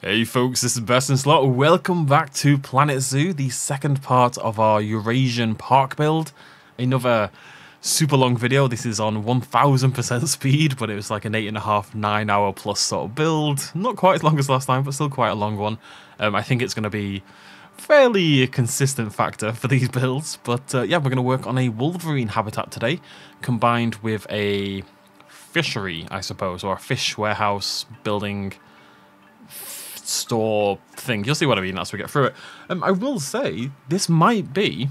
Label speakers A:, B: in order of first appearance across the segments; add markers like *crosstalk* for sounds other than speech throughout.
A: Hey folks, this is BestInSlot. Welcome back to Planet Zoo, the second part of our Eurasian park build. Another super long video. This is on 1000% *laughs* speed, but it was like an eight and a half, nine hour plus sort of build. Not quite as long as last time, but still quite a long one. Um, I think it's going to be fairly consistent factor for *laughs* these builds. But uh, yeah, we're going to work on a wolverine habitat today, combined with a fishery, I suppose, or a fish warehouse building store thing. You'll see what I mean as we get through it. Um, I will say this might be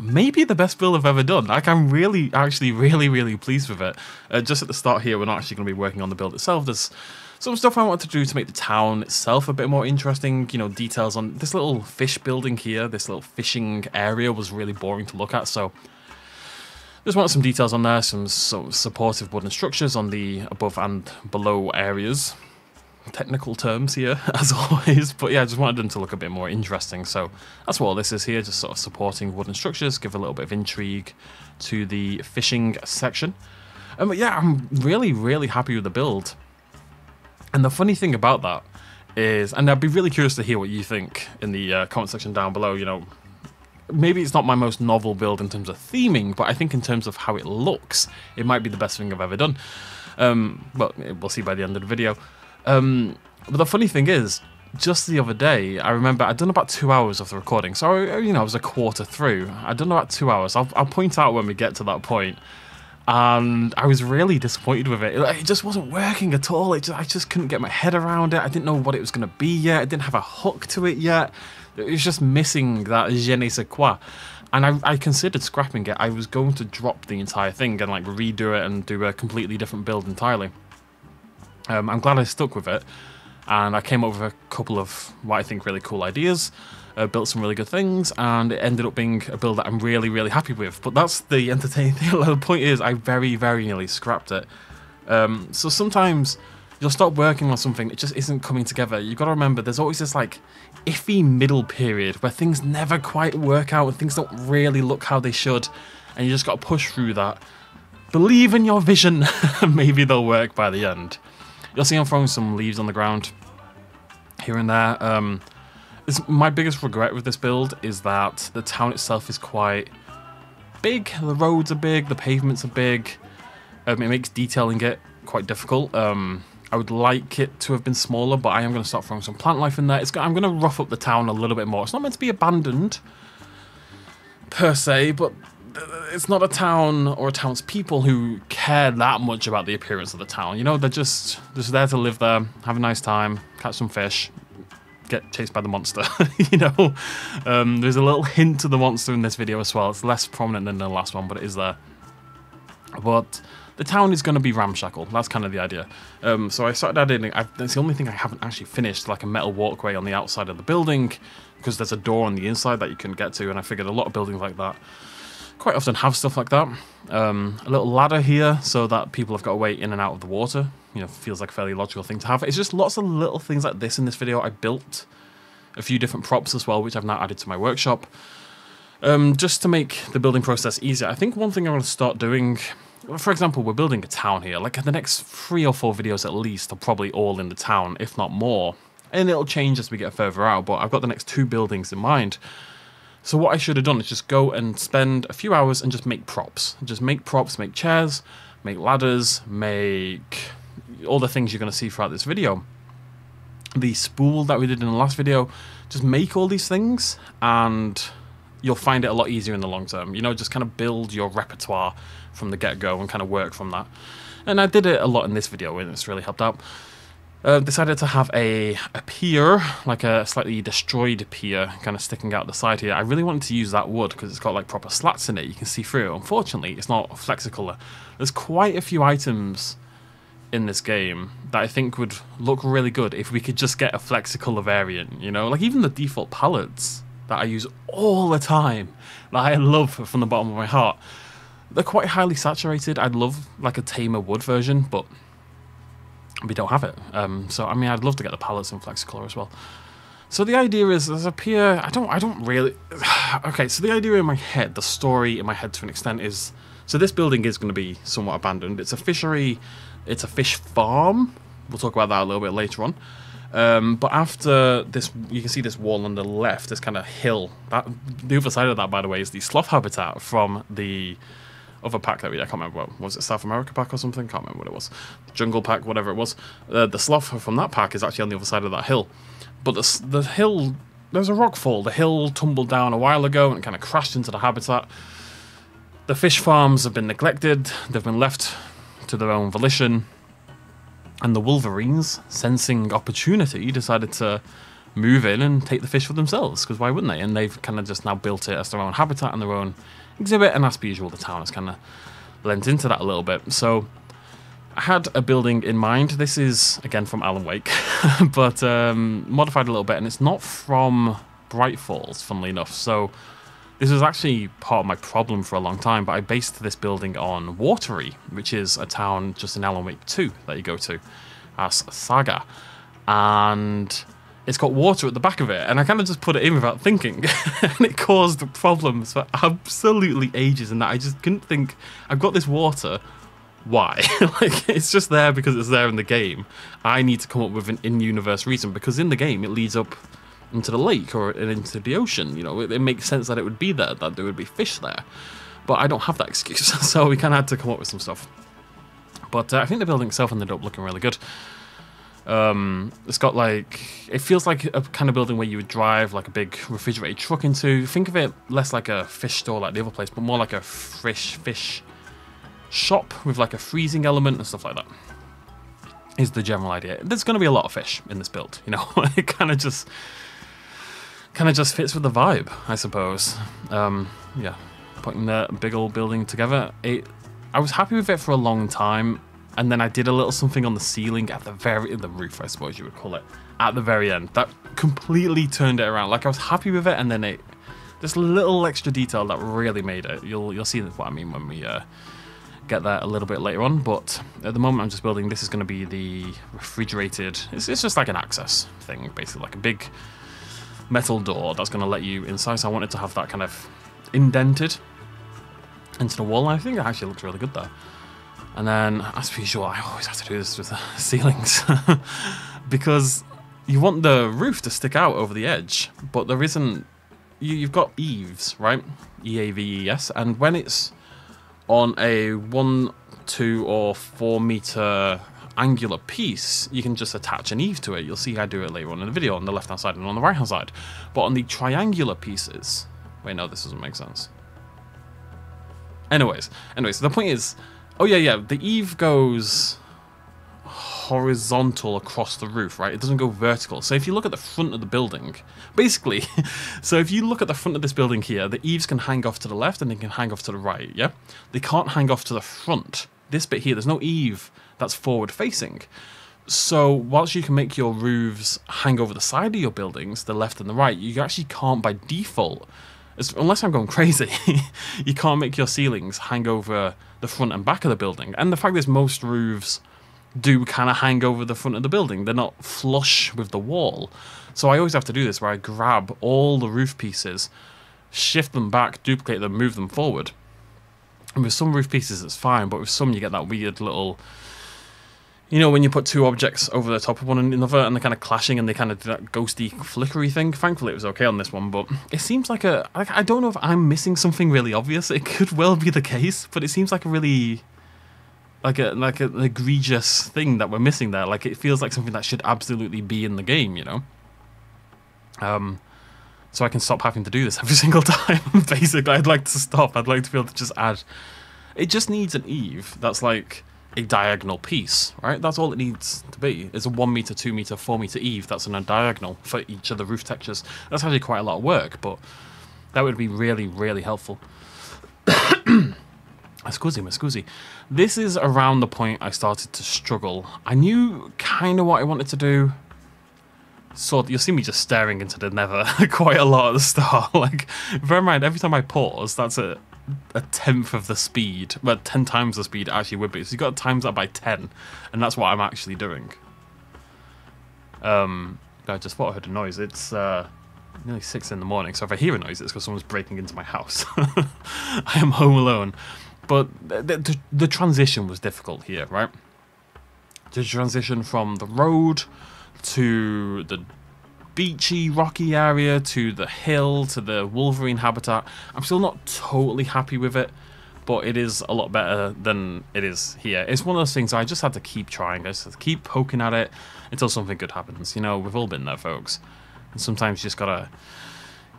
A: maybe the best build I've ever done. Like I'm really, actually, really, really pleased with it. Uh, just at the start here, we're not actually going to be working on the build itself. There's some stuff I want to do to make the town itself a bit more interesting. You know, details on this little fish building here, this little fishing area was really boring to look at. So just want some details on there, some, some supportive wooden structures on the above and below areas technical terms here, *laughs* as always. But yeah, I just wanted them to look a bit more interesting. So that's what all this is here, just sort of supporting wooden structures, give a little bit of intrigue to the fishing section. Um, but yeah, I'm really, really happy with the build. And the funny thing about that is, and I'd be really curious to hear what you think in the uh, comment section down below, you know, maybe it's not my most novel build in terms of theming, but I think in terms of how it looks, it might be the best thing I've ever done. Um, but we'll see by the end of the video. Um, but the funny thing is, just the other day, I remember I'd done about two hours of the recording. So, you know, I was a quarter through. I'd done about two hours. I'll, I'll point out when we get to that point. And I was really disappointed with it. It just wasn't working at all. Just, I just couldn't get my head around it. I didn't know what it was going to be yet. I didn't have a hook to it yet. It was just missing that je ne sais quoi. And I, I considered scrapping it. I was going to drop the entire thing and like redo it and do a completely different build entirely. Um, I'm glad I stuck with it, and I came up with a couple of what I think really cool ideas, uh, built some really good things, and it ended up being a build that I'm really, really happy with. But that's the *laughs* entertaining thing. the point is, I very, very nearly scrapped it. Um, so sometimes you'll stop working on something, it just isn't coming together. You've got to remember, there's always this like iffy middle period where things never quite work out and things don't really look how they should, and you just got to push through that. Believe in your vision, *laughs* maybe they'll work by the end. You'll see I'm throwing some leaves on the ground here and there. Um, my biggest regret with this build is that the town itself is quite big. The roads are big, the pavements are big. Um, it makes detailing it quite difficult. Um, I would like it to have been smaller, but I am going to start throwing some plant life in there. It's, I'm going to rough up the town a little bit more. It's not meant to be abandoned, per se, but it's not a town or a town's people who care that much about the appearance of the town. You know, they're just just there to live there, have a nice time, catch some fish, get chased by the monster. *laughs* you know, um, there's a little hint of the monster in this video as well. It's less prominent than the last one, but it is there. But the town is going to be ramshackle. That's kind of the idea. Um, so I started adding. I've, that's the only thing I haven't actually finished, like a metal walkway on the outside of the building, because there's a door on the inside that you can get to, and I figured a lot of buildings like that quite often have stuff like that. Um, a little ladder here so that people have got to wait in and out of the water. You know, feels like a fairly logical thing to have. It's just lots of little things like this in this video. I built a few different props as well, which I've now added to my workshop. Um, just to make the building process easier. I think one thing I'm going to start doing, for example, we're building a town here. Like the next three or four videos at least are probably all in the town, if not more. And it'll change as we get further out, but I've got the next two buildings in mind. So what I should have done is just go and spend a few hours and just make props. Just make props, make chairs, make ladders, make all the things you're going to see throughout this video. The spool that we did in the last video, just make all these things and you'll find it a lot easier in the long term. You know, just kind of build your repertoire from the get-go and kind of work from that. And I did it a lot in this video and it's really helped out uh, decided to have a, a pier, like a slightly destroyed pier, kind of sticking out the side here. I really wanted to use that wood because it's got like proper slats in it. You can see through. it. Unfortunately, it's not flexicolor. There's quite a few items in this game that I think would look really good if we could just get a flexicolor variant, you know? Like even the default palettes that I use all the time, that I love from the bottom of my heart. They're quite highly saturated. I'd love like a tamer wood version, but we don't have it. Um, so I mean, I'd love to get the palettes in Flexicolor as well. So the idea is there's a pier. I don't. I don't really. *sighs* okay. So the idea in my head, the story in my head to an extent is. So this building is going to be somewhat abandoned. It's a fishery. It's a fish farm, We'll talk about that a little bit later on. Um, but after this, you can see this wall on the left, this kind of hill. That the other side of that, by the way, is the sloth habitat from the other pack that we I can't remember what was it South America pack or something. Can't remember what it was. Jungle pack, whatever it was. Uh, the sloth from that pack is actually on the other side of that hill. But the the hill, there's a rock fall. The hill tumbled down a while ago and kind of crashed into the habitat. The fish farms have been neglected. They've been left to their own volition and the Wolverines, sensing opportunity, decided to move in and take the fish for themselves, because why wouldn't they? And they've kind of just now built it as their own habitat and their own exhibit, and as per usual, the town has kind of lent into that a little bit. So I had a building in mind. This is, again, from Alan Wake, *laughs* but um, modified a little bit, and it's not from Bright Falls, funnily enough. So this was actually part of my problem for a long time, but I based this building on Watery, which is a town just in Alan Wake 2 that you go to as Saga. And it's got water at the back of it, and I kind of just put it in without thinking, *laughs* and it caused problems for absolutely ages. And that I just couldn't think, I've got this water, why? *laughs* like, it's just there because it's there in the game. I need to come up with an in universe reason because in the game it leads up into the lake or into the ocean. You know, it, it, makes sense that it would be there, that there would be fish there. But I don't have that *laughs* excuse, so we kind of had to come up with some stuff. But uh, I think the building itself ended up looking really good. Um, it's got like it feels like a kind of building where you would drive like a big refrigerated truck into. Think of it less like a fish store like the other place, but more like a fresh fish shop with like a freezing element and stuff like that. Is the general idea. There's going to be a lot of fish in this build, you know. *laughs* it kind of just kind of just fits with the vibe, I suppose. Um, yeah, putting the big old building together. It, I was happy with it for a long time, and then I did a little something on the ceiling at the very, the roof, I suppose you would call it, at the very end. That completely turned it around. Like I was happy with it, and then it, this little extra detail that really made it. You'll you'll see what I mean when we. Uh, get that a little bit later on but at the moment I'm just building this is going to be the refrigerated it's, it's just like an access thing basically like a big metal door that's going to let you inside. So I wanted to have that kind of indented into the wall. I think it actually looks really good there. And then, as usual, I always have to do this with the uh, *laughs* ceilings *laughs* because you want the roof to stick out over the edge, but there isn't. You, have got eaves, right? E A V E S, and when it's on a one, two, or four meter angular piece, you can just attach an eave to it. You'll see I do it later on in the video on the left hand side and on the right hand side. But on the triangular pieces, wait, no, this doesn't make sense. Anyways, anyways, the point is, oh yeah, yeah, the eave goes horizontal across the roof, right? It doesn't go vertical. So if you look at the front of the building, basically, *laughs* so if you look at the front of this building here, the eaves can hang off to the left and they can hang off to the right, yeah? They can't hang off to the front. This bit here, there's no eave that's forward facing. So whilst you can make your roofs hang over the side of your buildings, the left and the right, you actually can't by default, unless I'm going crazy, *laughs* you can't make your ceilings hang over the front and back of the building. And the fact is most roofs do kind of hang over the front of the building. They're not flush with the wall. So I always have to do this where I grab all the roof pieces, shift them back, duplicate them, move them forward. And with some roof pieces it's fine, but with some you get that weird little you know, when you put two objects over the top of one another and they're kind of clashing and they kind of do that ghosty, flickery thing. Thankfully, it was okay on this one, but it seems like a. I don't know if I'm missing something really obvious. It could well be the case, but it seems like a really. Like a like an egregious thing that we're missing there. Like it feels like something that should absolutely be in the game, you know. Um, so I can stop having to do this *laughs* every single time. *laughs* Basically, I'd like to stop. I'd like to be able to just add. It just needs an eave that's like a diagonal piece, right? That's all it needs to be. It's a one meter, two meter, four meter eave that's on a diagonal for each of the roof textures. That's actually quite a lot of work, but that would be really, really helpful. excuse me, excuse me. This is around the point I started to struggle. I knew kind of what I wanted to do. So you'll see me just staring into the nether *laughs* quite a lot at the start. *laughs* like, bear in mind, every time I pause, that's it a tenth of the speed, well, ten times the speed actually would be. So you've got to times that by ten, and that's what I'm actually doing. Um, I just thought I heard a noise. It's uh, nearly six in the morning, so if I hear a noise, it's because someone's breaking into my house. *laughs* I am home alone, but the, the, the transition was difficult here, right? to transition from the road to the beachy, rocky area to the hill to the wolverine habitat. I'm still not totally happy with it, but it is a lot better than it is here. It's one of those things I just had to keep trying. I just have to keep poking at it until something good happens. You know, we've all been there, folks. And sometimes you just gotta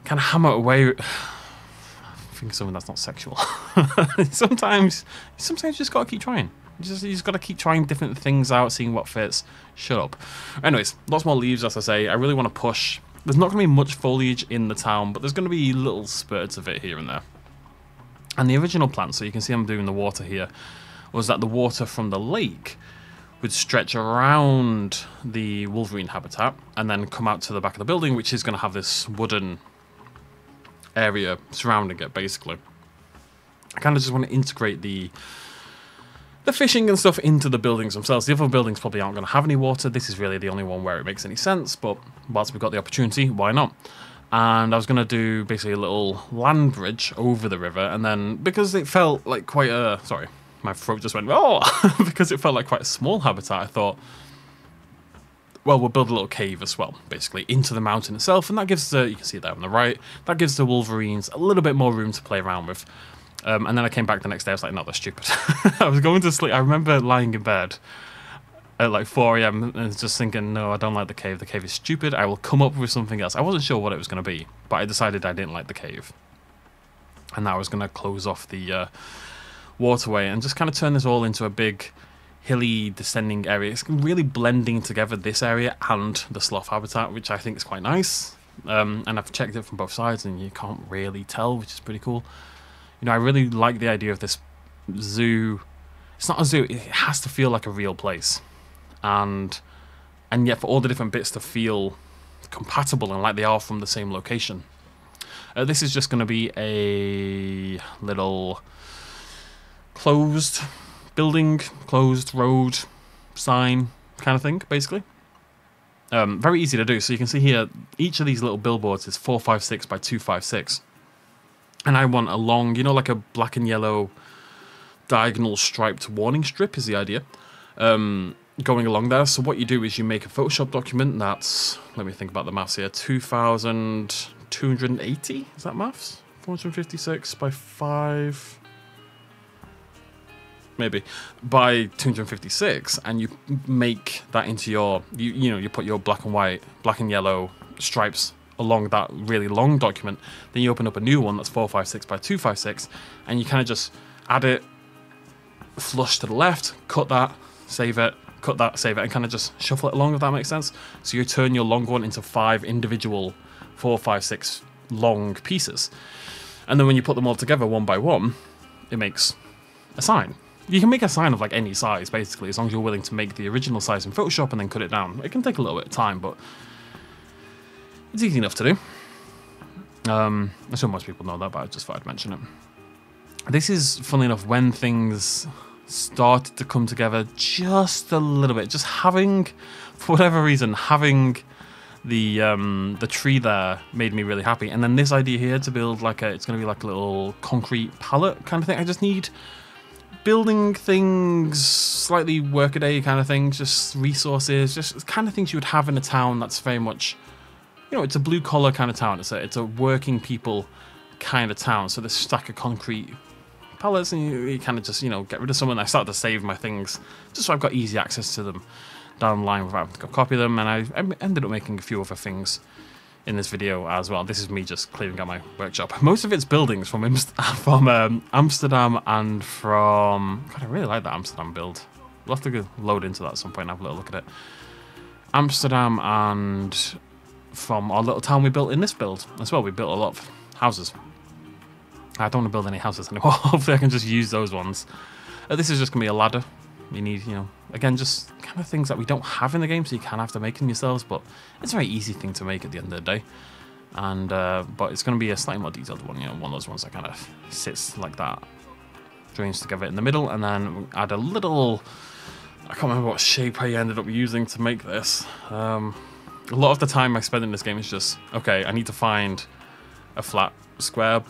A: kind of hammer away. *sighs* I think something that's not sexual. *laughs* sometimes, sometimes you just gotta keep trying. You just, you just got to keep trying different things out, seeing what fits. Shut up. Anyways, lots more leaves, as I say. I really want to push. There's not going to be much foliage in the town, but there's going to be little spurts of it here and there. And the original plan, so you can see I'm doing the water here, was that the water from the lake would stretch around the wolverine habitat and then come out to the back of the building, which is going to have this wooden area surrounding it, basically. I kind of just want to integrate the the fishing and stuff into the buildings themselves. The other buildings probably aren't going to have any water. This is really the only one where it makes any sense, but whilst we've got the opportunity, why not? And I was going to do basically a little land bridge over the river, and then because it felt like quite a. Sorry, my throat just went, oh! *laughs* because it felt like quite a small habitat, I thought, well, we'll build a little cave as well, basically, into the mountain itself, and that gives the. You can see that on the right, that gives the Wolverines a little bit more room to play around with. Um, and then I came back the next day. I was like, no, that's stupid. *laughs* I was going to sleep. I remember lying in bed at like 4 a.m. and just thinking, no, I don't like the cave. The cave is stupid. I will come up with something else. I wasn't sure what it was going to be, but I decided I didn't like the cave. And that I was going to close off the uh, waterway and just kind of turn this all into a big hilly descending area. It's really blending together this area and the sloth habitat, which I think is quite nice. Um, and I've checked it from both sides and you can't really tell, which is pretty cool you know, I really like the idea of this zoo. It's not a zoo; it has to feel like a real place, and and yet for all the different bits to feel compatible and like they are from the same location. Uh, this is just going to be a little closed building, closed road sign kind of thing, basically. Um, very easy to do. So you can see here, each of these little billboards is 456 by 256 and I want a long, you know, like a black and yellow diagonal striped warning strip is the idea. Um, going along there. So what you do is you make a Photoshop document that's, let me think about the maths here, 2,280, is that maths? 456 by 5, maybe, by 256, and you make that into your, you, you know, you put your black and white, black and yellow stripes along that really long document. Then you open up a new one that's 456 by 256, and you kind of just add it flush to the left, cut that, save it, cut that, save it, and kind of just shuffle it along, if that makes sense. So you turn your long one into five individual four, five, six long pieces. And then when you put them all together one by one, it makes a sign. You can make a sign of like any size, basically, as long as you're willing to make the original size in Photoshop and then cut it down. It can take a little bit of time, but it's easy enough to do. Um, I'm sure most people know that, but I just thought I'd mention it. This is, funny enough, when things started to come together just a little bit. Just having, for whatever reason, having the um, the tree there made me really happy. And then this idea here to build like a, it's going to be like a little concrete pallet kind of thing. I just need building things, slightly workaday kind of things, just resources, just kind of things you would have in a town that's very much you know, it's a blue collar kind of town. It's a it's a working people kind of town. So this stack of concrete pallets, and you, you kind of just you know get rid of some. And I started to save my things just so I've got easy access to them down the line without having to copy them. And I, ended up making a few other things in this video as well. This is me just clearing out my workshop. Most of it's buildings from *laughs* from um, Amsterdam and from. God, I really like that Amsterdam build. We'll have to load into that at some point and have a little look at it. Amsterdam and from our little town we built in this build as well. We built a lot of houses. I don't want to build any houses anymore. *laughs* Hopefully I can just use those ones. Uh, this is just going to be a ladder. You need, you know, again, just kind of things that we don't have in the game, so you of have to make them yourselves, but it's a very easy thing to make at the end of the day. And, uh, but it's going to be a slightly more detailed one, you know, one of those ones that kind of sits like that, joins together in the middle, and then add a little, I can't remember what shape I ended up using to make this. Um, a lot of the time I spend in this game is just, okay, I need to find a flat square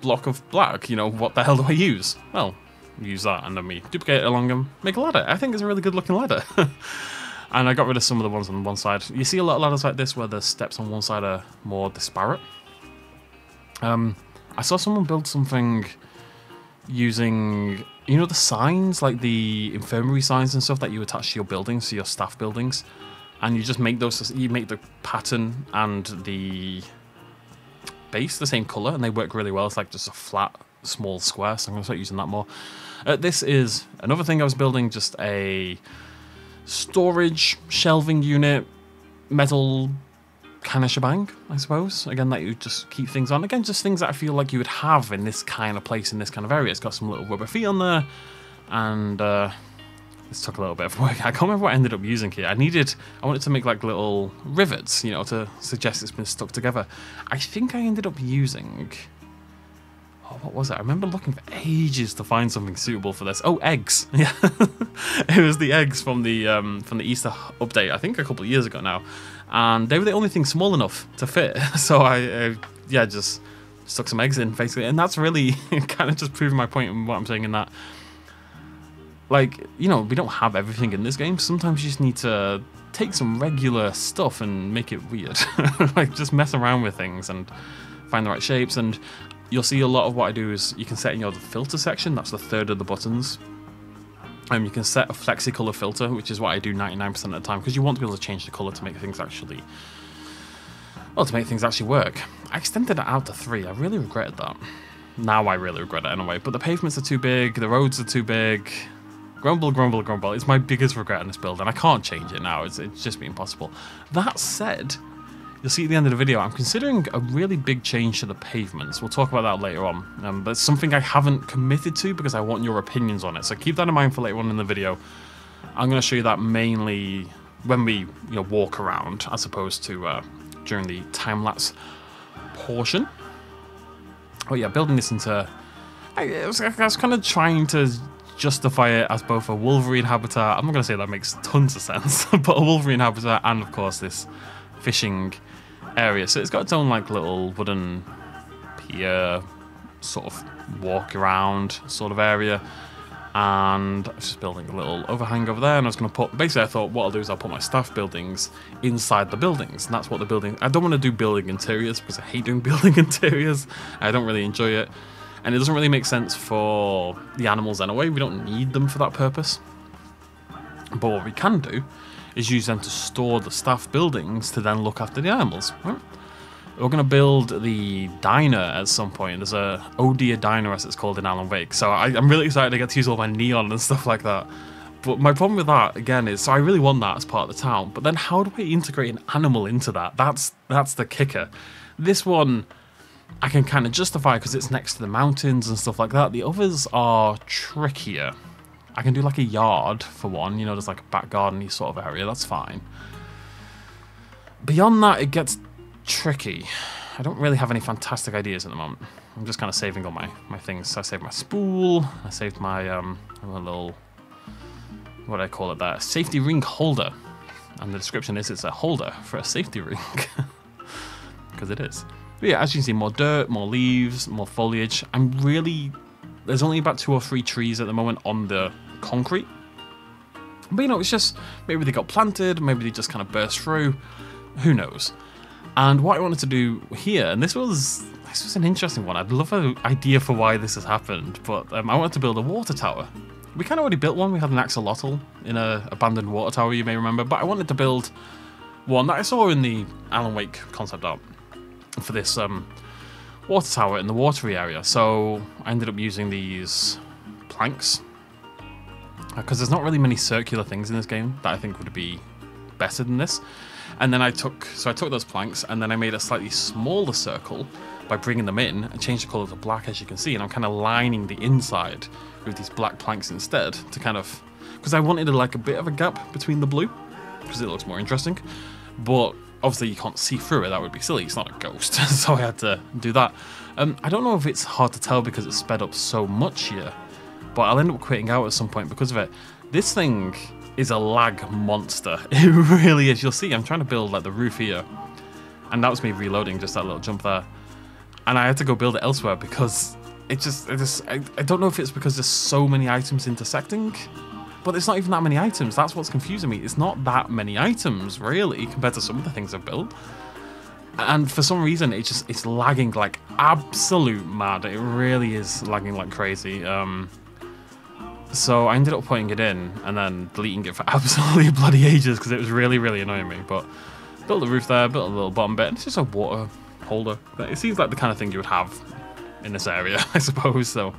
A: block of black. You know, what the hell do I use? Well, use that, and then we duplicate it along and make a ladder. I think it's a really good looking ladder. *laughs* and I got rid of some of the ones on one side. You see a lot of ladders like this where the steps on one side are more disparate. Um, I saw someone build something using, you know, the signs, like the infirmary signs and stuff that you attach to your buildings, to your staff buildings, and you just make those, you make the pattern and the base the same color, and they work really well. It's like just a flat, small square, so I'm to start using that more. Uh, this is another thing I was building, just a storage shelving unit, metal kind of shebang, I suppose. Again, that you just keep things on. Again, just things that I feel like you would have in this kind of place, in this kind of area. It's got some little rubber feet on there, and uh, this took a little bit of work. *laughs* I can't remember what I ended up using here. I needed, I wanted to make like little rivets, you know, to suggest it's been stuck together. I think I ended up using Oh, what was it? I remember looking for ages to find something suitable for this. Oh, eggs. *laughs* Yeah, it was the eggs from the um, from the Easter update. I think a couple of years ago now, and they were the only thing small enough to fit. *laughs* So I, uh, yeah, just stuck some eggs in basically, and that's really kind of just proving my and what I'm saying in that. Like, you know, we don't have everything in this game. Sometimes you just need to take some regular stuff and make it weird. *laughs* like, just mess around with things and find the right shapes. And you'll see a lot of what I do is you can set in your filter section, that's the third of the buttons. And um, you can set a flexi color filter, which is what I do 99% of the time, because you want to be able to change the color to make things actually, well, to make things actually work. I extended it out to three. I really regretted that. Now I really regret it anyway. But the pavements are too big, the roads are too big. Grumble, grumble, grumble. It's my biggest regret in this build, and I can't change it now. It's, it's just been impossible. That said, You'll see at the end of the video, I'm considering a really big change to the pavements. We'll talk about that later on. Um, but it's something I haven't committed to because I want your opinions on it. So keep that in mind for later on in the video. I'm going to show you that mainly when we you know, walk around as opposed to uh, during the time-lapse portion. Oh yeah, building this into... I was, I was kind of trying to justify it as both a Wolverine habitat. I'm not going to say that makes tons of sense, *laughs* but a Wolverine habitat and of course this fishing area. So it's got its own like little wooden pier sort of walk around sort of area. And I was just building a little overhang over there, and I was going to put. Basically, I thought what I'll do is I'll put my staff buildings inside the buildings, and that's what the building. I don't want to do building interiors because I hate doing *laughs* building interiors. I don't really enjoy it, and it doesn't really make sense for the animals anyway. We don't need them for that purpose. But what we can do is use them to store the staff buildings to then look after the animals. We're going to build the diner at some point. There's a Oh Deer Diner, as it's called in Alan Wake. So I, am really excited to get to use all my neon and stuff like that. But my problem with that, again, is so I really want that as part of the town. But then how do I integrate an animal into that? That's, that's the kicker. This one, I can kind of justify because it's next to the mountains and stuff like that. The others are trickier. I can do like a yard for one, you know, there's like a back gardeny sort of area, that's fine. Beyond that, it gets tricky. I don't really have any fantastic ideas at the moment. I'm just kind of saving all my, my things. I saved my spool, I saved my um, little, what do I call it there? Safety ring holder. And the description is it's a holder for a safety ring. *laughs* Because it is. But yeah, as you can see, more dirt, more leaves, more foliage. I'm really... There's only about two or three trees at the moment on the concrete. But you know, it's just maybe they got planted, maybe they just kind of burst through. Who knows? And what I wanted to do here, and this was this was an interesting one. I'd love an idea for why this has happened, but um, I wanted to build a water tower. We kind of already built one. We had an axolotl in an abandoned water tower, you may remember. But I wanted to build one that I saw in the Alan Wake concept art for this um, water tower in the watery area. So I ended up using these planks because there's not really many circular things in this game that I think would be better than this. And then I took, so I took those planks and then I made a slightly smaller circle by bringing them in and changed the color to black as you can see. And I'm kind of lining the inside with these black planks instead to kind of, because I wanted a, like a bit of a gap between the blue because it looks more interesting. But obviously you can't see through it, that would be silly, it's not a ghost. *laughs* so I had to do that. Um, I don't know if it's hard to tell because it's sped up so much here but I'll end up quitting out at some point because of it. This thing is a lag monster. *laughs* It really is. You'll see, I'm trying to build like the roof here. And that was me reloading just that little jump there. And I had to go build it elsewhere because it just, it just I, I don't know if it's because there's so many items intersecting, but it's not even that many items. That's what's confusing me. It's not that many items, really, compared to some of the things I've built. And for some reason, it's just, it's lagging like absolute mad. It really is lagging like crazy. Um, so I ended up putting it in and then deleting it for *laughs* absolutely bloody ages because it was really, really annoying me. But built the roof there, built a little bottom bit. It's just a water holder. It seems like the kind of thing you would have in this area, *laughs* I suppose. So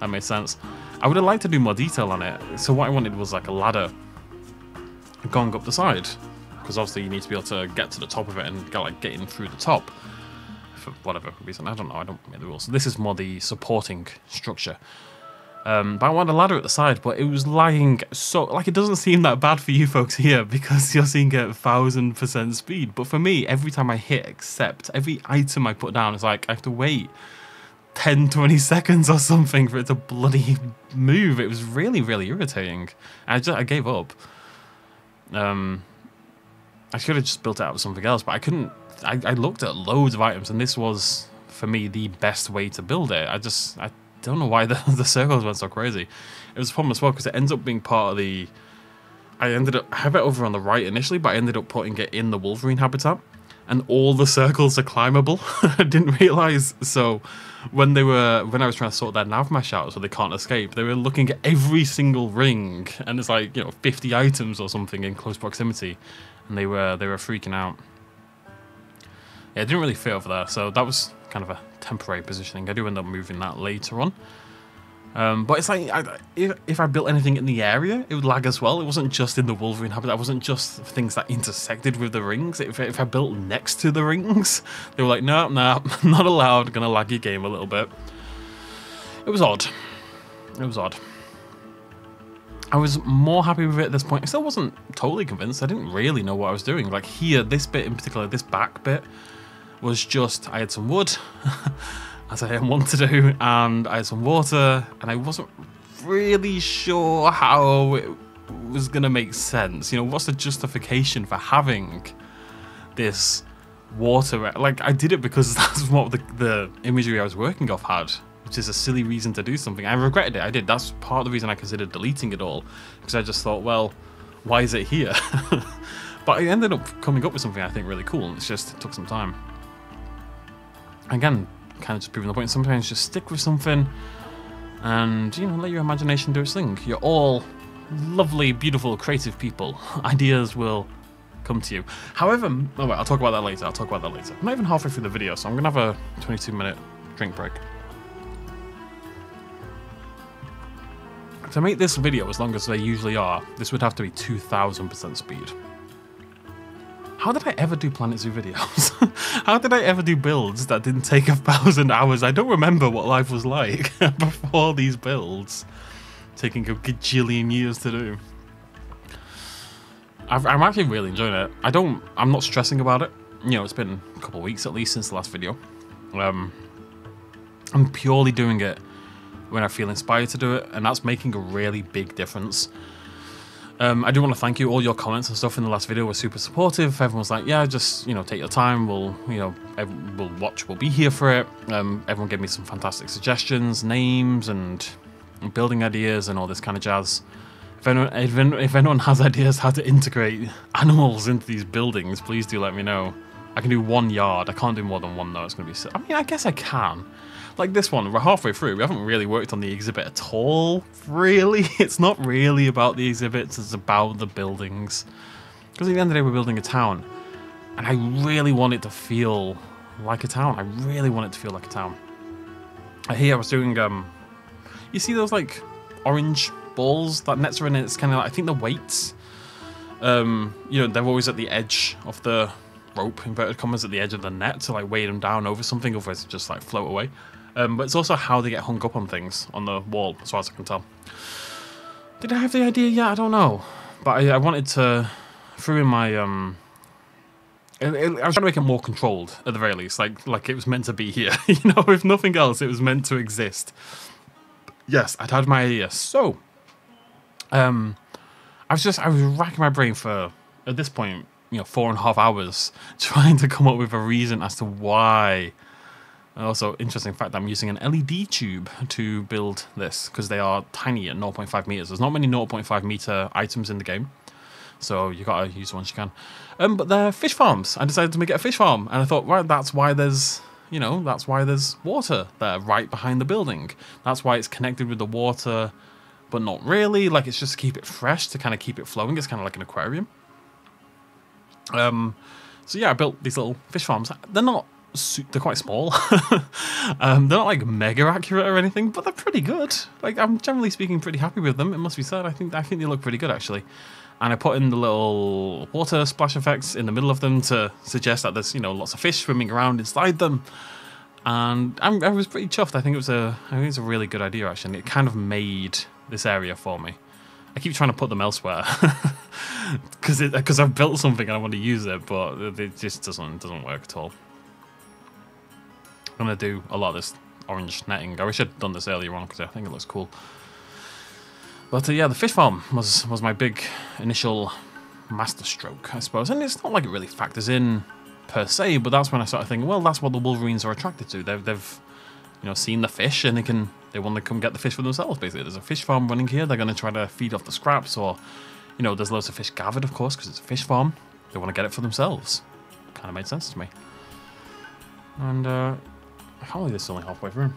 A: that made sense. I would have liked to do more detail on it. So what I wanted was like a ladder going up the side. Because obviously you need to be able to get to the top of it and go like getting through the top. For whatever reason. I don't know. I don't make the rules. So This is more the supporting structure. Um, but I wanted a ladder at the side, but it was lying so like it doesn't seem that bad for you folks here *laughs* because you're seeing a thousand percent speed. But for me, every time I hit accept, every item I put down is like I have to wait 10, 20 seconds or something for it to bloody move. It was really, really irritating. I just I gave up. Um, I should have just built it out something else, but I couldn't. I, I looked at loads of items, and this was for me the best way to build it. I just I don't know why *laughs* the, the circles went so crazy. It was a problem as well because it ends up being part of the. I ended up I have it over on the right initially, but I ended up putting it in the Wolverine habitat, and all the *laughs* circles are climbable. *laughs* I didn't realize. So when they were when I was trying to sort that nav mesh out so they can't escape, they were looking at every single ring, and it's like you know 50 items or something in close proximity, and they were they were freaking out. Yeah, it didn't really fit over there, so that was kind of a temporary positioning. I do end up moving that later on. Um, but it's like, I, if, if I built anything in the area, it would lag as well. It wasn't just in the Wolverine habitat. It wasn't just things that intersected with the rings. If, if I built next to the rings, *laughs* they were like, no, no, *laughs* not allowed. Gonna lag your game a little bit. It was odd. It was odd. I was more happy with it at this point. I still wasn't totally convinced. I didn't really know what I was doing. Like here, this bit in particular, this back bit, was just I had some wood, *laughs* as I want to do, and I had some water, and I wasn't really sure how it was going to make sense. You know, what's the justification for having this water? Like, I did it because *laughs* that's what the, the imagery I was working off had, which is a silly reason to do something. I regretted it, I did. That's part of the reason I considered deleting it all, because I just thought, well, why is it here? *laughs* but I ended up coming up with something I think really cool, and it's just it took some time again, kind of just proving the point. Sometimes just stick with something and, you know, let your imagination do its thing. You're all lovely, beautiful, creative people. *laughs* Ideas will come to you. However, oh wait, I'll talk about that later. I'll talk about that later. I'm not even halfway through the video, so I'm going to have a 22 minute drink break. To make this video as long as they usually are, this would have to be 2000% speed. How did I ever do Planet Zoo videos? *laughs* How did I ever do builds that didn't take a thousand hours? I don't remember what life was like *laughs* before these builds. Taking a gajillion years to do. i am actually really enjoying it. I don't, I'm not stressing about it. You know, it's been a couple weeks at least since the last video. Um, I'm purely doing it when I feel inspired to do it, and that's making a really big difference. Um, I do want to thank you. All your comments and stuff in the last video were super supportive. Everyone's like, yeah, just, you know, take your time. We'll, you know, we'll watch. We'll be here for it. Um, everyone gave me some fantastic suggestions, names, and building ideas and all this kind of jazz. If anyone, if, if anyone has *laughs* ideas how to integrate animals into these buildings, please do let me know. I can do one yard. I can't do more than one though. It's going to be... I mean, I guess I can. Like this one, we're halfway through. We haven't really worked on the exhibit at all, really. *laughs* It's not really about the exhibits, it's about the buildings. Because at the end of the day, we're building a town. And I really want it to feel like a town. I really want it to feel like a town. Hear I was doing, um, you see those like orange balls that nets are in it? It's kind of like, I think the weights, um, you know, they're always at the edge of the rope, inverted commas, at the edge of the net to like weigh them down over something, otherwise they just like float away. Um, but it's also how they get hung up on things on the wall, as far as I can tell. Did I have the idea yet? I don't know. But I, I wanted to, through in my, um, it, it, I was trying to make it more controlled, at the very least. Like, like it was meant to be here. *laughs* you know, if nothing else, it was meant to exist. Yes, I'd had my idea. So, um, I was just, I was racking my brain for, at this point, you know, four and a half hours *laughs* trying to come up with a reason as to why Also, interesting fact, I'm using an LED tube to build this because they are tiny at 0.5 meters. There's not many 0.5 meter items in the game, so you gotta use the ones you can. Um, but they're fish farms. I decided to make it a fish farm, and I thought, right, that's why there's, you know, that's why there's water there right behind the building. That's why it's connected with the water, but not really. Like it's just to keep it fresh, to kind of keep it flowing. It's kind of like an aquarium. Um, so yeah, I built these little fish farms. They're not they're quite small. *laughs* um, they're not like mega accurate or anything, but they're pretty good. Like I'm generally speaking pretty happy with them. It must be said. I think I think they look pretty good actually. And I put in the little water splash effects in the middle of them to suggest that there's you know lots of fish swimming around inside them. And I'm, i was pretty chuffed. I think it was a I think it's a really good idea actually. It kind of made this area for me. I keep trying to put them elsewhere *laughs* because because I've built something and I want to use it, but it just doesn't doesn't work at all. I'm to do a lot of this orange netting. I wish I'd done this earlier on because I think it looks cool. But uh, yeah, the fish farm was, was my big initial masterstroke, I suppose. And it's not like it really factors in per se, but that's when I started thinking, well, that's what the Wolverines are attracted to. They've, they've you know, seen the fish and they can they want to come get the fish for themselves, basically. There's a fish farm running here. They're going to try to feed off the scraps or, you know, there's loads of fish gathered, of course, because it's a fish farm. They want to get it for themselves. Kind of made sense to me. And, uh, I can't this is only halfway through. *laughs*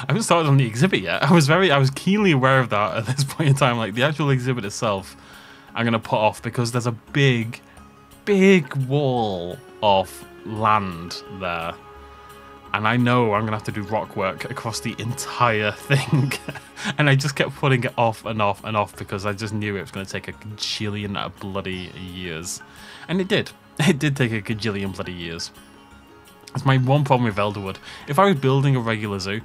A: I haven't started on the exhibit yet. I was very, I was keenly aware of that at this *laughs* point in time. Like the actual exhibit itself, I'm gonna put off because there's a big, big wall of land there, and I know I'm gonna have to do rock work across the entire *laughs* thing. and I just kept putting it off and off and off because I just knew it was gonna take a gajillion bloody years, and it did. *laughs* It did take a gajillion bloody years. That's my one problem with Elderwood. If I was building a regular zoo,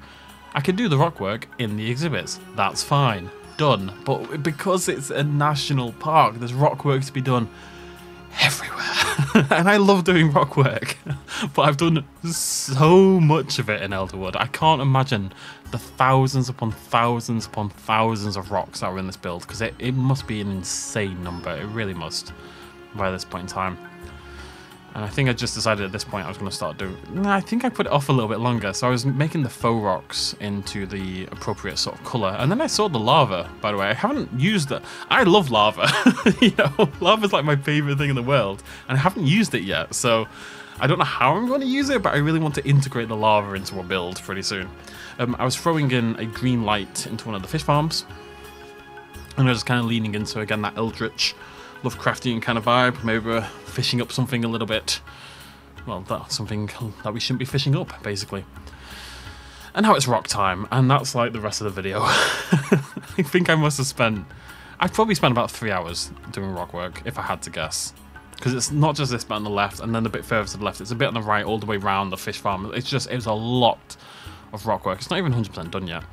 A: I could do the rock work in the exhibits. That's fine. Done. But because it's a national park, there's rock work to be done everywhere. *laughs* and I love doing rock work. *laughs* but I've done so much of it in Elderwood. I can't imagine the thousands upon thousands upon thousands of rocks that are in this build because it, it must be an insane number. It really must by this point in time. And I think I just decided at this point I was going to start doing... I think I put it off a little bit longer. So I was making the faux rocks into the appropriate sort of colour. And then I saw the lava, by the way. I haven't used it. I love lava. *laughs* you know, lava's like my favourite thing in the world. And I haven't used it yet. So I don't know how I'm going to use it, but I really want to integrate the lava into a build pretty soon. Um, I was throwing in a green light into one of the fish farms. And I was kind of leaning into, again, that eldritch Lovecraftian kind of vibe. Maybe we're fishing up something a little bit. Well, that's something that we shouldn't be fishing up, basically. And now it's rock time, and that's like the rest of the video. *laughs* I think I must have spent. I've probably spent about three hours doing rock work, if I had to guess. Because it's not just this bit on the left, and then a bit further to the left. It's a bit on the right, all the way around the fish farm. It's just, it was a lot of rock work. It's not even 100% done yet.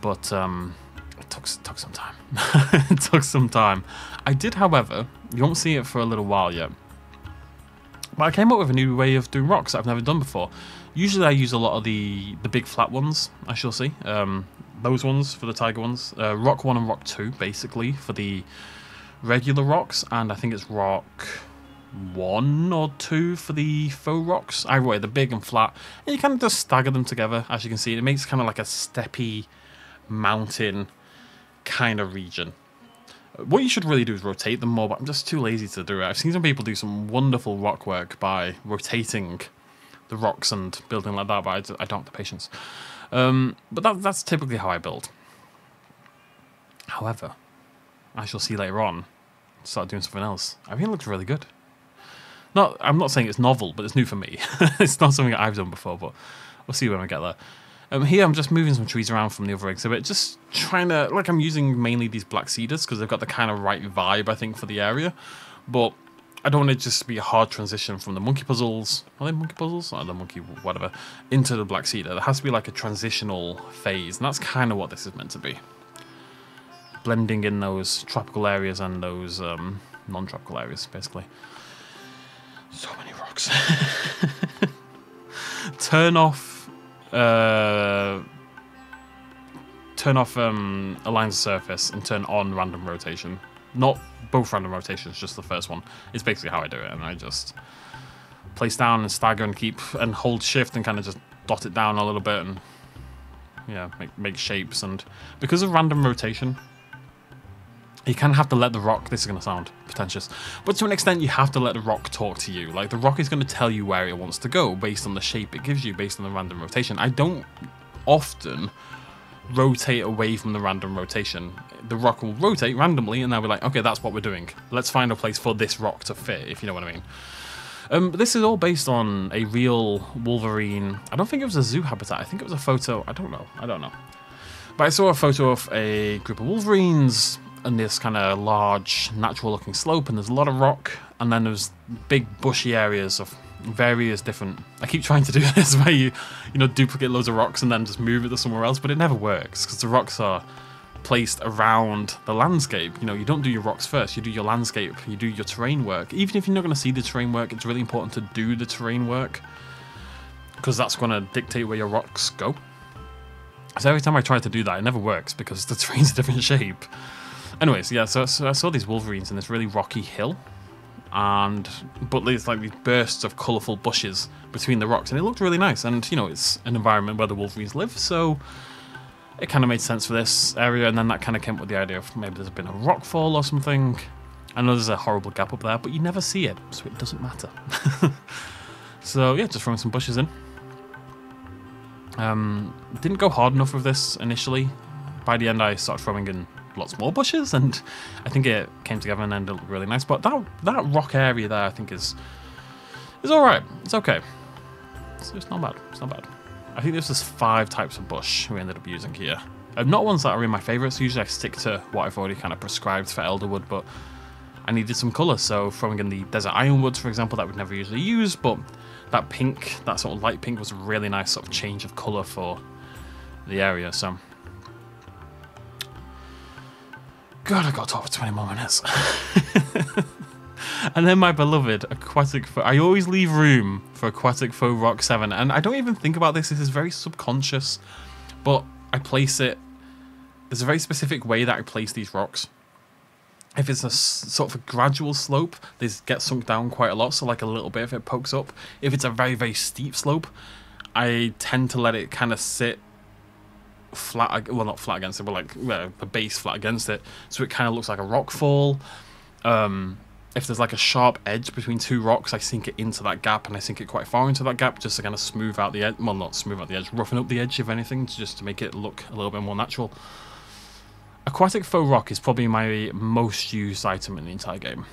A: But, um, it took, took some time. *laughs* it took some time. I did, however, you won't see it for a little while yet, but I came up with a new way of doing rocks that I've never done before. Usually I use a lot of the, the big flat ones, I shall see. Um, those ones for the tiger ones. Uh, rock 1 and rock 2, basically, for the regular rocks, and I think it's rock 1 or 2 for the faux rocks. Either way, the big and flat. And you kind of just stagger them together, as you can see. It makes kind of like a steppy mountain kind of region. What you should really do is rotate them more, but I'm just too lazy to do it. I've seen some people do some wonderful rock work by rotating the rocks and building like that, but I, don't have the patience. Um, but that, that's typically how I build. However, I shall see later on, start doing something else. I mean, it looks really good. Not, I'm not saying it's novel, but it's new for me. *laughs* it's not something I've done before, but we'll see when we get there. Um, here I'm just moving some trees around from the other exhibit, just trying to, like I'm using mainly these black cedars because they've got the kind of right vibe I think for the area, but I don't want it just to be a hard transition from the monkey puzzles, are they monkey puzzles? Or the monkey whatever, into the black cedar. There has to be like a transitional phase, and that's kind of what this is meant to be. Blending in those tropical areas and those um, non-tropical areas, basically. So many rocks. *laughs* Turn off uh, turn off um, aligns the surface and turn on random rotation. Not both random rotations, just the first one. It's basically how I do it, and I just place down and stagger and keep and hold shift and kind of just dot it down a little bit and yeah, make, make shapes. And because of random rotation, you kind of have to let the rock, this is going to sound pretentious, but to an extent you have to let the rock talk to you. Like the rock is going to tell you where it wants to go based on the shape it gives you, based on the random rotation. I don't often rotate away from the random rotation. The rock will rotate randomly and they'll be like, okay, that's what we're doing. Let's find a place for this rock to fit, if you know what I mean. Um, this is all based on a real Wolverine. I don't think it was a zoo habitat. I think it was a photo. I don't know. I don't know. But I saw a photo of a group of Wolverines and this kind of large, natural-looking slope, and there's a lot of rock, and then there's big bushy areas of various different. I keep trying to do *laughs* this where you, you know, duplicate loads of rocks and then just move it to somewhere else, but it never works because the rocks are placed around the landscape. You know, you don't do your rocks first, you do your landscape, you do your terrain work. Even if you're not going to see the terrain work, it's really important to do the terrain work because that's going to dictate where your rocks go. So every time I try to do that, it never works because *laughs* the terrain's a different shape. Anyways, yeah, so, so I saw these wolverines in this really rocky hill, and but there's like these bursts of colourful bushes between the rocks, and it looked really nice. And you know, it's an environment where the wolverines live, so it kind of made sense for this area. And then that kind of came up with the idea of maybe there's been a rock fall or something. I know there's a horrible gap up there, but you never see it, so it doesn't matter. *laughs* so yeah, just throwing some bushes in. Um, didn't go hard enough with this initially. By the end, I started throwing in lots more bushes, and I think it came together and ended up really nice. But that that rock area there, I think is is all right. It's okay. It's, it's not bad. It's not bad. I think there's just five types of bush we ended up using here. Um, not ones that are in my favourites. Usually I stick to what I've already kind of prescribed for Elderwood, but I needed some colour. So throwing in the Desert Ironwoods, for example, that we'd never usually use, but that pink, that sort of light pink was a really nice sort of change of colour for the area. So God, I got to talk for 20 more minutes. *laughs* and then my beloved aquatic faux. I always leave room for aquatic faux rock 7 and I don't even think about this. This is very subconscious, but I place it. There's a very specific way that I place these rocks. If it's a sort of a gradual slope, they get sunk down quite a lot, so like a little bit if it pokes up. If it's a very, very steep slope, I tend to let it kind of sit flat, well not flat against it, but like well, a base flat against it, so it kind of looks like a rock fall. Um, if there's like a sharp edge between two rocks, I sink it into that gap, and I sink it quite far into that gap just to kind of smooth out the edge. Well, not smooth out the edge, roughen up the edge, if anything, just to make it look a little bit more natural. Aquatic faux rock is probably my most used item in the entire game.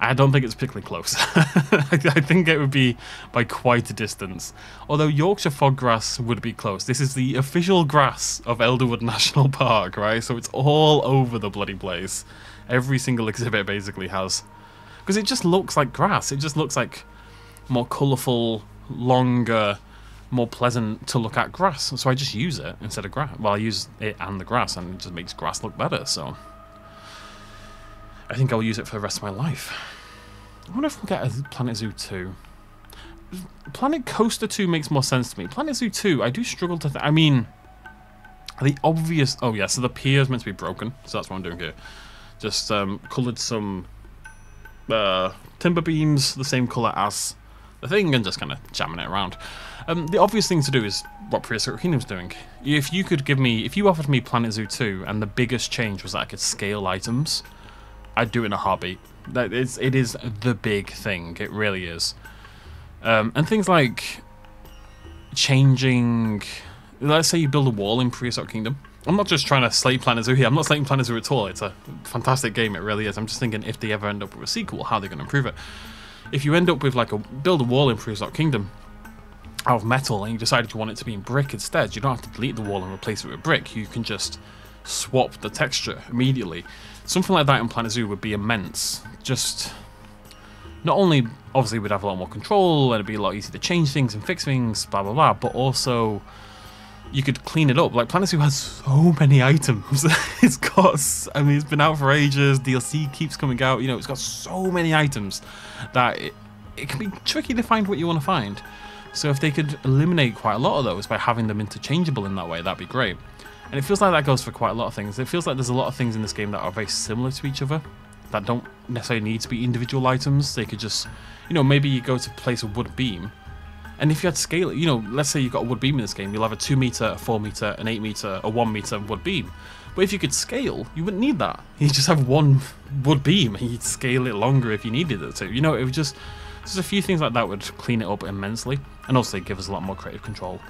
A: I don't think it's particularly close. *laughs* I think it would be by quite a distance. Although Yorkshire fog grass would be close. This is the official grass of Elderwood *laughs* National Park, right? So it's all over the bloody place. Every single exhibit basically has. Because it just looks like grass. It just looks like more colourful, longer, more pleasant to look at grass. So I just use it instead of grass. Well, I use it and the grass, and it just makes grass look better, so... I think I'll use it for the rest of my life. I wonder if we'll get a Planet Zoo 2. Planet Coaster 2 makes more sense to me. Planet Zoo 2, I do struggle to... I mean, the obvious... Oh, yeah, so the pier is meant to be broken. So that's what I'm doing here. Just um, coloured some uh, timber beams the same colour as the thing and just kind of jamming it around. Um, the obvious thing to do is what Prehistoric Kingdom's doing. If you could give me... If you offered me Planet Zoo 2 and the biggest change was that I could scale items I'd do it in a heartbeat. That is, it is the big thing. It really is. Um, and things like changing. Let's say you build a wall in Prehistoric Kingdom. I'm not just trying to slate Planet Zoo here. I'm not slating Planet Zoo at all. It's a fantastic game. It really is. I'm just thinking if they ever end up with a sequel, how they're going to improve it. If you end up with like a build a wall in Prehistoric Kingdom out of metal and you decided you want it to be in brick instead, you don't have to delete the wall and replace it with brick. You can just swap the texture immediately. Something like that in Planet Zoo would be immense. Just not only obviously we'd have a lot more control and it'd be a lot easier to change things and fix things, blah blah blah, but also you could clean it up. Like Planet Zoo has so many items. *laughs* it's got, I mean, it's been out for ages. DLC keeps coming out. You know, it's got so many items that it, it can be tricky to find what you want to find. So if they could eliminate quite a lot of those by having them interchangeable in that way, that'd be great. And it feels like that goes for quite a lot of things. It feels like there's a lot of things in this game that are very similar to each other. that don't necessarily need to be individual items. They could just, you know, maybe you go to place a wood beam, and if you had scale, you know, let's say you've got a wood beam in this game, you'll have a 2 meter, a 4 meter, an 8 meter, a 1 meter wood beam. But if you could scale, you wouldn't need that. *laughs* You just have one wood beam and you'd scale it longer if you needed it to. You know, it would just, just a few things like that would clean it up immensely, and also give us a lot more creative control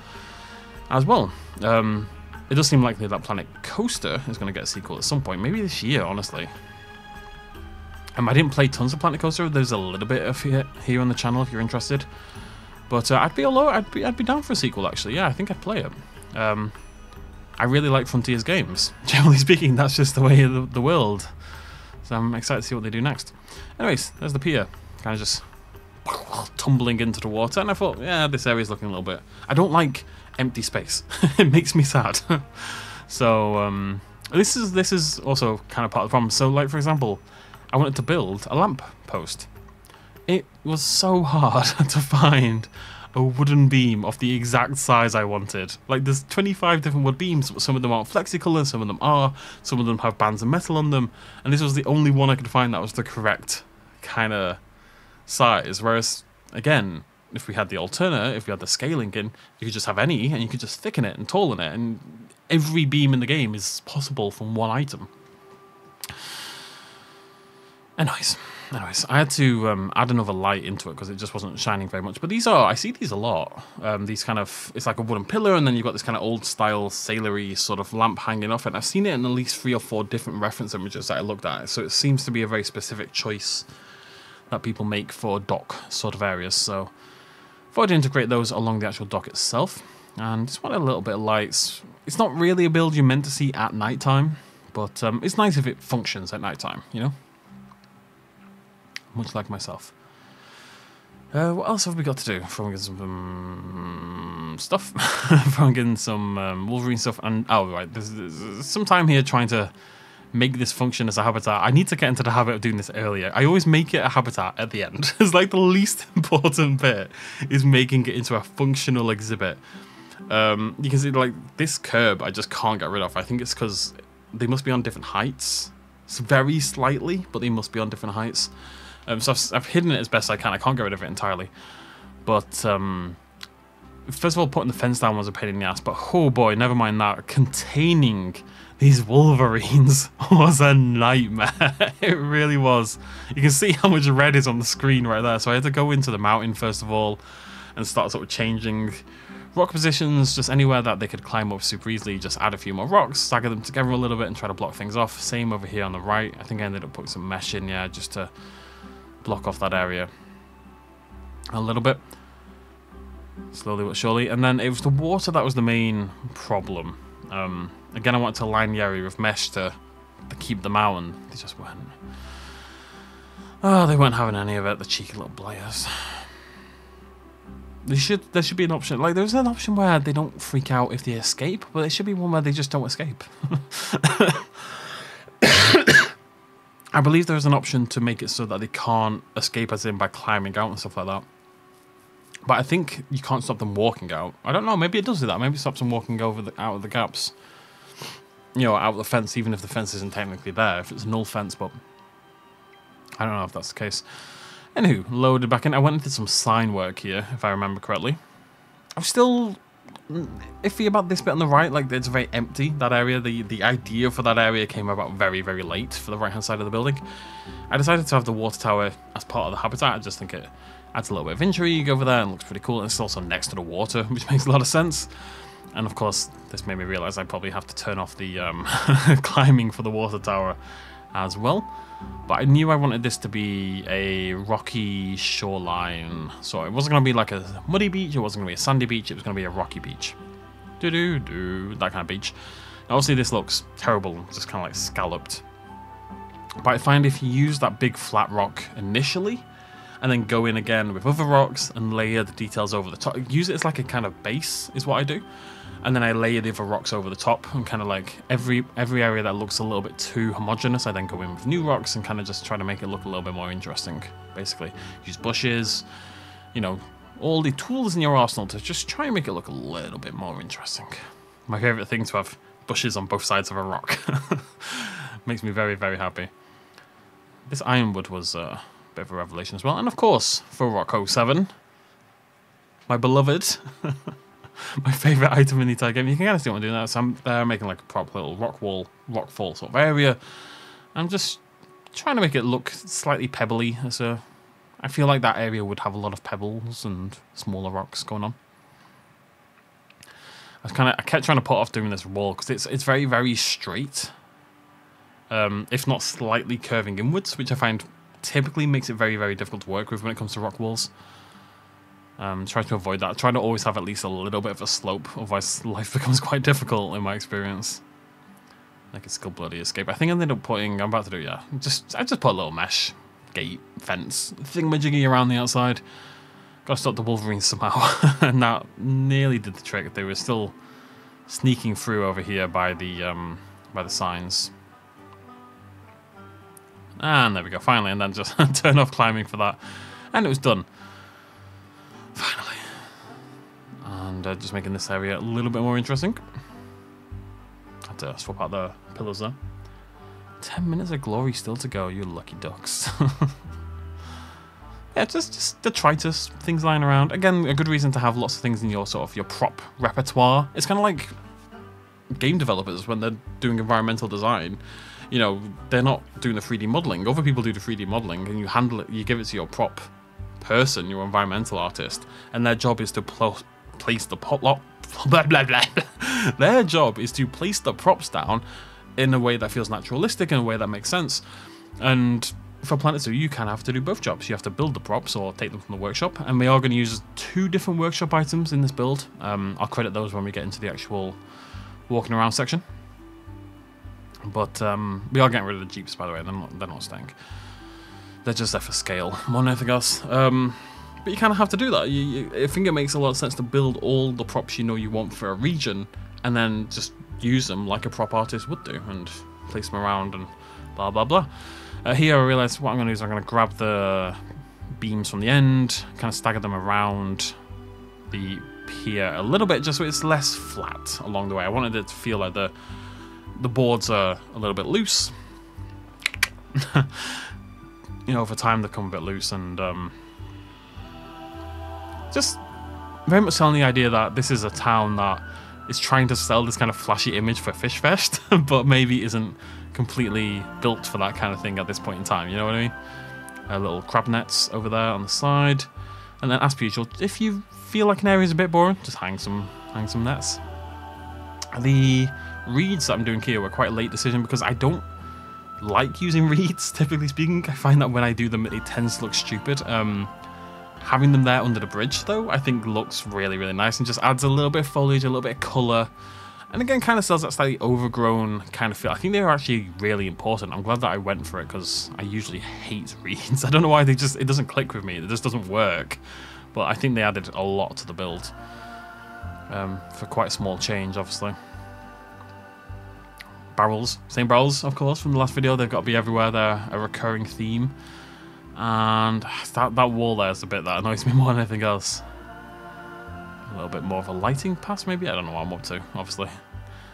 A: as well. Um, it does seem likely that Planet Coaster is going to get a sequel at some point, maybe this year, honestly. Um, I didn't play tons of Planet Coaster. There's a little bit of it here on the channel if you're interested. But uh, I'd be I'd be I'd be down for a sequel actually. Yeah, I think I'd play it. Um, I really like Frontier's games. *laughs* Generally speaking, that's just the way of the, the world. So I'm excited to see what they do next. Anyways, there's the pier, kind of just tumbling into the water, and I thought, yeah, this area's looking a little bit. I don't like empty space. *laughs* it makes me sad. *laughs* so um, this is this is also kind of part of the problem. So like for example, I wanted to build a lamp post. It was so hard *laughs* to find a wooden beam of the exact size I wanted. Like there's 25 different wood beams, but some of them aren't flexicolor, some of them are, some of them have bands of metal on them, and this was the only one I could find that was the correct kind of size. Whereas again, if we had the alternate, if we had the scaling in, you could just have any and you could just thicken it and tollen it, and every beam in the game is possible from one item. Anyways, anyways, I had to um, add another light into it because it just wasn't shining very much. But these are, I see these a lot. Um, these kind of, it's like a wooden pillar, and then you've got this kind of old style sailory sort of lamp hanging off it. And I've seen it in at least three or four different reference images that I looked at. So it seems to be a very specific choice that people make for dock sort of areas. So thought I'd integrate those along the actual dock itself. And just want a little bit of lights. It's not really a build you're meant to see at night time, but um, it's nice if it functions at night time, you know? much like myself. Uh, what else have we got to do? Throwing in some um, stuff, *laughs* throwing in some um, Wolverine stuff, and oh right, there's, there's, some time here trying to make this function as a habitat. I need to get into the habit of doing this earlier. I always make it a habitat at the end. *laughs* it's like the least *laughs* important bit is making it into a functional exhibit. Um, you can see like this curb, I just can't get rid of. I think it's because they must be on different heights. It's very slightly, but they must be on different heights. Um, so I've, I've, hidden it as best I can. I can't get rid of it entirely. But um, first of all, putting the fence down was a pain in the ass. But oh boy, never mind that. Containing these Wolverines *laughs* was a nightmare. *laughs* it really was. You can see how much red is on the screen right there. So I had to go into the mountain first of all and start sort of changing rock positions, just anywhere that they could climb up super easily, just add a few more rocks, stagger them together a little bit and try to block things off. Same over here on the right. I think I ended up putting some mesh in, yeah, just to block off that area a little bit. Slowly but surely. And then it was the water that was the main problem. Um, again, I wanted to line area with mesh to, to keep them out, and they just weren't. Oh, they weren't having any of it, the cheeky little blayers. There should there should be an option. Like there's an option where they don't freak out if they escape, but there should be one where they just don't escape. *coughs* I believe there's an option to make it so that they can't escape as in by climbing out and stuff like that. But I think you can't stop them walking out. I don't know, maybe it does do that. Maybe it stops them walking over the, out of the gaps. You know, out the fence, even if the fence isn't technically there. If it's null fence, but I don't know if that's the case. Anywho, loaded back in. I went into some sign work here, if I remember correctly. I'm still iffy about this bit on the right. Like, it's very empty, that area. The, the idea for that area came about very, very late for the right-hand side of the building. I decided to have the water tower as part of the habitat. I just think it adds a little bit of intrigue over there and looks pretty cool. And it's also next to the water, *laughs* which makes a lot of sense. And of course, this made me realize I probably have to turn off the um, *laughs* climbing for the water tower as well. But I knew I wanted this to be a rocky shoreline. So it wasn't going to be like a muddy beach, it wasn't going to be a sandy beach, it was going to be a rocky beach. Do do do, that kind of beach. Now, obviously this looks terrible, just kind of like scalloped. But I find if you use that big flat rock initially, and then go in again with other rocks and layer the details over the top, use it as like a kind of base is what I do and then I layer the other rocks over the top and kind of like every every area that looks a little bit too homogenous, I then go in with new rocks and kind of just try to make it look a little bit more interesting basically. Use bushes you know all the tools in your arsenal to just try and make it look a little bit more interesting. My favorite thing to have bushes on both sides of a rock. *laughs* Makes me very very happy. This ironwood was uh, a bit of a revelation as well. And of course, for Rock 07, my beloved, *laughs* *laughs* my favourite item in the entire game. You can kind of see what I'm doing there. So I'm there making like a proper little rock wall, rock fall sort of area. I'm just trying to make it look slightly pebbly. As a, I feel like that area would have a lot of pebbles and smaller rocks going on. I was kind of I kept trying to put off doing this wall because it's it's very very straight, um, if not slightly curving inwards, which I find typically makes it very very difficult to work with when it comes to rock walls. Um, try to avoid that. Try to always have at least a little bit of a slope, otherwise life *laughs* becomes quite difficult in my experience. I could still bloody escape. I think I ended up putting. I'm about to do yeah. Just I just put a little mesh gate fence thingamajiggy around the outside. Got to stop the Wolverines somehow, *laughs* and that nearly did the trick. They were still sneaking through over here by the um, by the signs. And there we go, finally, and then just *laughs* turn off climbing for that. And it was done. And uh, just making this area a little bit more interesting. Had to swap out the pillars there. 10 minutes of glory still to go, you lucky ducks. *laughs* yeah, just just detritus, things lying around. Again, a good reason to have lots of things in your sort of your prop repertoire. It's kind of like game developers when they're doing environmental design. You know, they're not doing the 3D modeling. Other people do the 3D modeling, and you handle it. You give it to your prop person, your environmental artist, and their job is to pl- place the pop. *laughs* Blah, blah, blah, their job is to place the props down in a way that feels naturalistic, in a way that makes sense, and for Planet Zoo, you of have to do both jobs. You have to build the props or take them from the workshop, and we are going to use two different workshop items in this build. Um, I'll credit those when we get into the actual walking around section. But um, we are getting rid of the jeeps, by the way. They're not, they're not staying. They're just there for scale more than anything else. Um, but you kind of have to do that. You, you, I think it makes a lot of sense to build all the props you know you want for a region, and then just use them like a prop artist would do, and place them around and blah blah blah. Uh, here I realised what I'm going to do is I'm going to grab the beams from the end, kind of stagger them around the pier a little bit, just so it's less flat along the way. I wanted it to feel like the the boards are a little bit loose. *laughs* you know, over time they come a bit loose and um, just very much selling the idea that this is a town that is trying to sell this kind of flashy image for Fish Fest, *laughs* but maybe isn't completely built for that kind of thing at this point in time. You know what I mean? A little crab nets over there on the side, and then as per usual, if you feel like an area is a bit boring, just hang some hang some nets. The reeds that I'm doing here were quite a late decision because I don't like using *laughs* reeds. Typically speaking, I find that when I do them, it tends to look stupid. Um, having them there under the bridge, though, I think looks really really nice and just adds a little bit of foliage, a little bit of color and again kind of sells that slightly overgrown kind of feel. I think they are actually really important. I'm glad that I went for it because I usually hate *laughs* reeds. I don't know why they just, it doesn't click with me. It just doesn't work. But I think they added a lot to the build um, for quite a small change, obviously. Barrels, same barrels, of course, from the last video. They've got to be everywhere. They're a recurring theme. And that, that wall there is a bit that annoys me *laughs* more than anything else a little bit more of a lighting pass maybe? I don't know what I'm up to, obviously.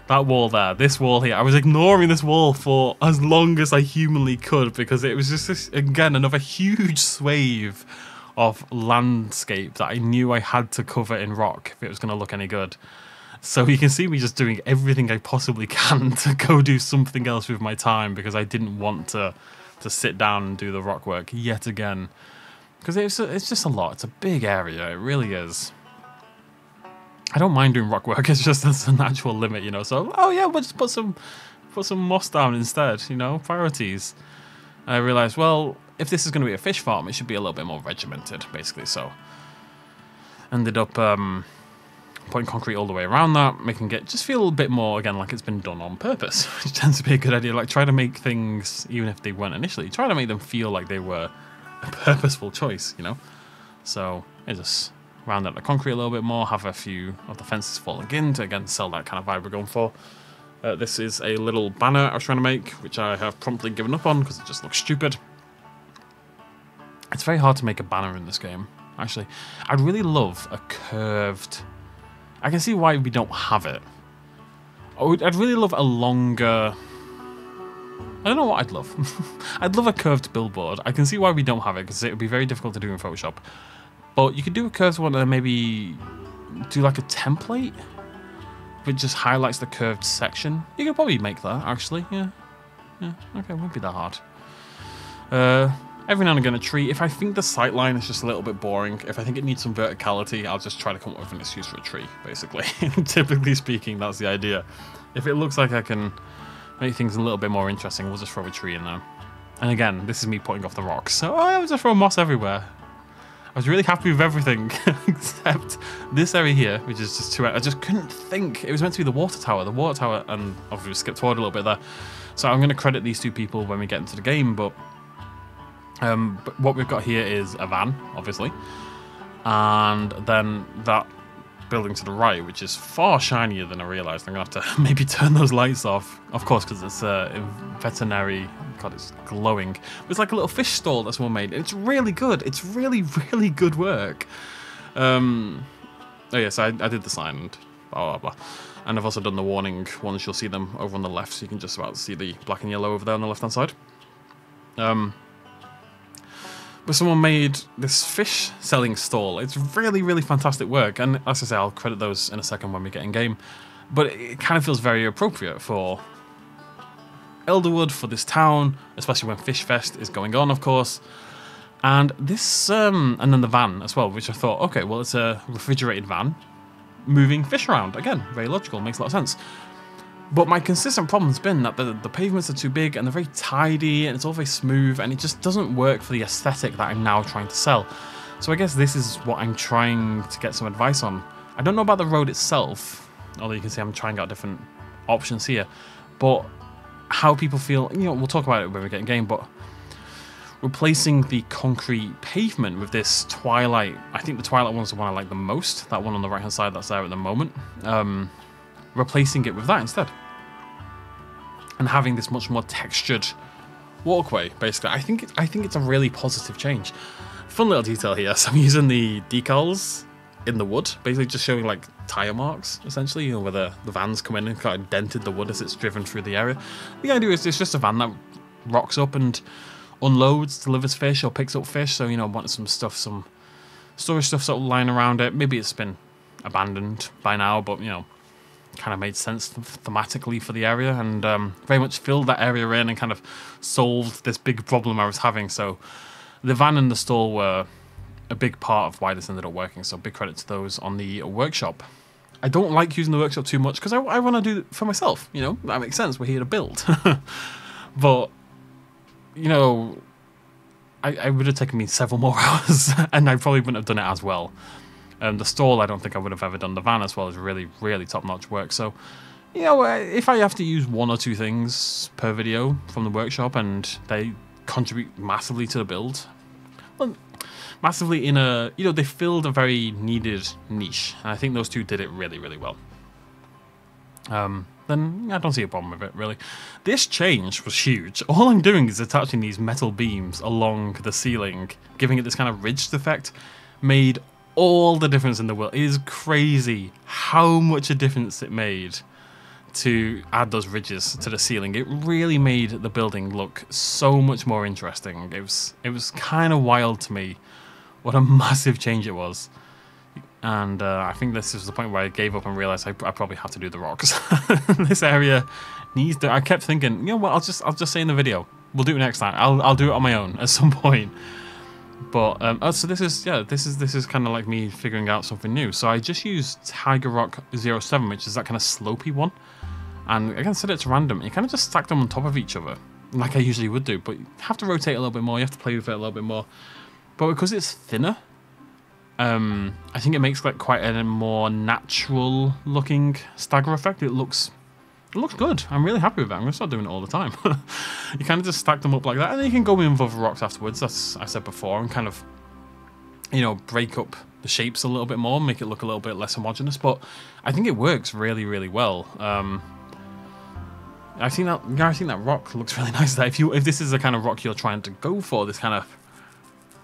A: That wall there, this wall here, I was ignoring this wall for as long as I humanly could because it was just, this, again, another huge swathe of landscape that I knew I had to cover in rock if it was going to look any good. So you can see me just doing everything I possibly *laughs* can to go do something else with my time because I didn't want to to sit down and do the rock work yet again. Because it's, it's just a lot. It's a big area. It really is. I don't mind doing rock work. *laughs* It's just that's a natural limit, you know. So oh yeah, we'll just put some put some moss down instead. You know, priorities. And I realized, well, if this is going to be a fish farm, it should be a little bit more regimented, basically. So ended up um, putting concrete all the way around that, making it just feel a bit more again like it's been done on purpose, *laughs* which tends to be a good idea. Like try to make things, even if they weren't initially, try to make them feel like they were a purposeful choice, you know. So it just round out the concrete a little bit more, have a few of the fences falling in to again sell that kind of vibe we're going for. Uh, this is a little banner I was trying to make, which I have promptly given up on because it just looks stupid. It's very hard to make a banner in this game, actually. I'd really love a curved... I can see why we don't have it. I'd really love a longer I don't know what I'd love. *laughs* I'd love a curved billboard. I can see why we don't have it because it would be very difficult to do in Photoshop. But you could do a curved one and maybe do like a template which just highlights the curved section. You could probably make that actually. Yeah. Yeah. Okay, it won't be that hard. Uh, every now and again a tree. If I think the sight line is just a little bit boring, if I think it needs some verticality, I'll just try to come up with an excuse for a tree, basically. *laughs* Typically speaking, that's the idea. If it looks like I can make things a little bit more interesting, we'll just throw a tree in there. And again, this is me putting off the rocks. So oh, I was just throw moss everywhere. I was really happy with everything *laughs* except this area here, which is just too. I just couldn't think. It was meant to be the water tower. The water tower, and obviously skipped forward a little bit there. So I'm going to credit these two people when we get into the game, but, um, but what we've got here is a van, obviously, and then that building to the right, which is far shinier than I realised. I'm going to have to *laughs* maybe turn those lights off, of course, because it's a veterinary... God, it's glowing. It's like a little fish stall that someone made. It's really good. It's really, *laughs* really good work. Um, oh, yes, I, I did the sign and blah, blah, blah. And I've also done the warning ones. You'll see them over on the left, so you can just about see the black and yellow over there on the left-hand side. Um, but someone made this fish selling stall. It's really, really fantastic work. And as I say, I'll credit those in a second when we get in game. But it kind of feels very appropriate for Elderwood, for this town, especially when Fish Fest is going on, of course. And this, um, and then the van as well, which I thought, okay, well, it's a refrigerated van moving fish around. Again, very logical, makes a lot of sense. But my consistent problem's been that the, the pavements are too big and they're very tidy and it's all very smooth and it just doesn't work for the aesthetic that I'm now trying to sell. So I guess this is what I'm trying to get some advice on. I don't know about the road itself, although you can see I'm trying out different options here, but how people feel, you know, we'll talk about it when we get in game, but replacing the concrete pavement with this twilight, I think the twilight one's the one I like the most, that one on the right hand side that's there at the moment. Um, replacing it with that instead. And having this much more textured walkway, basically. I think, I think it's a really positive change. Fun little detail here. *laughs* So I'm using the decals in the wood, basically just showing like tire marks, essentially, you know, where the, the van's come in and kind of dented the wood as it's driven through the area. The idea is it's just a van that rocks up and unloads, delivers fish or picks up fish. So, you know, wanted some stuff, some storage stuff sort of lying around it. Maybe it's been abandoned by now, but, you know, kind of made sense thematically for the area and um, very much filled that area in and kind of solved this big problem I was having. So the van and the stall were a big part of why this ended up working. So big credit to those on the workshop. I don't like using the workshop too much because I, I want to do it for myself. You know, that makes sense. We're here to build. *laughs* but, you know, I, I would have taken me several more *laughs* hours and I probably wouldn't have done it as well. Um, the stall, I don't think I would have ever done. The van as well is really, really top-notch work. So, you know, uh, if I have to use one or two things per video from the workshop and they contribute massively to the build, well, massively in a, you know, they filled a very needed niche. And I think those two did it really, really well. Um, then I don't see a problem with it, really. This change was huge. *laughs* All I'm doing is attaching these metal beams along the ceiling, giving it this kind of ridged effect, made all the difference in the world. It is crazy how much a difference it made to add those ridges to the ceiling. It really made the building look so much more interesting. It was it was kind of wild to me what a *laughs* massive change it was. And uh, I think this is the point where I gave up and realized I, I probably had to do the rocks. *laughs* this area needs to. I kept thinking, you know what? I'll just I'll just say in the video. We'll do it next time. I'll I'll do it on my own at some *laughs* point. But um, oh, so this is yeah, this is this is kind of like me figuring out something new. So I just used Tiger Rock 07, which is that kind of slopey one, and I can set it to random. You kind of just stack them on top of each other, like I usually would do. But you have to rotate a little bit more. You have to play with it a little bit more. But because it's thinner, um, I think it makes like quite a more natural looking stagger effect. It looks it looks good. I'm really happy with that. I'm going to start doing it all the time. *laughs* you kind of just stack them up like that, and then you can go in with other rocks afterwards, as I said before, and kind of, you know, break up the shapes a little bit more, make it look a little bit less homogeneous. But I think it works really, really well. Um, I think that I think that rock looks *laughs* really nice. That if you if this is the kind of rock you're trying to go for, this kind of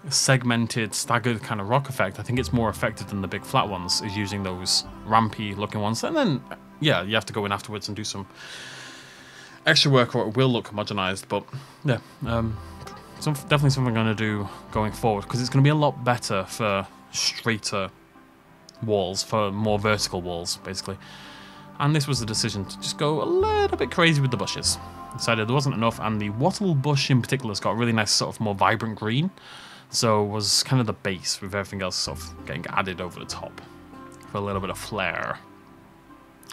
A: segmented, staggered kind of rock effect, I think it's more effective than the big flat ones. Is using those rampy looking ones, and then yeah, you have to go in afterwards and do some extra work or it will look homogenized. But yeah, um, some, definitely something I'm going to do going forward because it's going to be a lot better for straighter walls, for more vertical walls, basically. And this was the decision to just go a little bit crazy with the bushes. Decided there wasn't enough, and the wattle bush in particular has got a really nice, sort of more vibrant green. So was kind of the base with everything else sort of getting added over the top for a little bit of flair.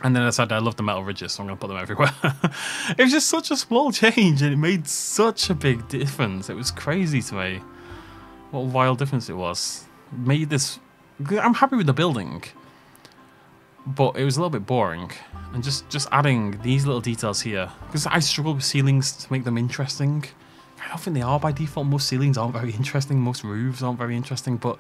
A: And then I decided I love the metal ridges, so I'm going to put them everywhere. *laughs* it was just such a small change, and it made such a big difference. It was crazy to me what a wild difference it was. made this... I'm happy with the building, but it was a little bit boring. And just, just adding these little details here, because I struggle with ceilings to make them interesting. I don't think they are by default. Most ceilings aren't very interesting, most roofs aren't very interesting, but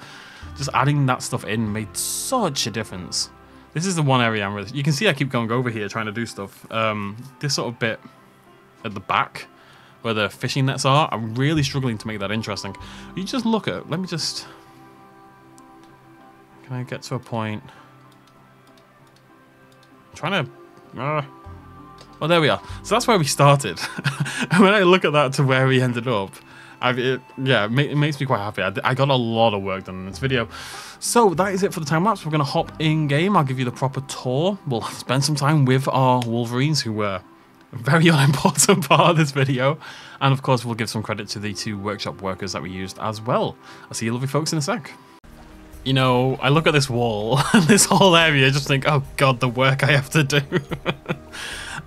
A: just adding that stuff in made such a difference. This is the one area I'm really... You can see I keep going over here trying to do stuff. Um, this sort of bit at the back where the fishing nets are, I'm really struggling to make that interesting. You just look at... Let me just... Can I get to a point? I'm trying to... Uh, well, there we are. So that's where we started. and *laughs* when I look at that to where we ended up, I've, it, yeah, it, it, makes me quite happy. I, I, got a lot of work done in this video. So that is it for the time lapse. We're going to hop in game. I'll give you the proper tour. We'll *laughs* spend some time with our Wolverines, who were a very *laughs* unimportant part of this video. And of course, we'll give some credit to the two workshop workers that we used as well. I'll see you lovely folks in a sec. You know, I look at this wall and this whole area, just think, oh god, the work I have to do.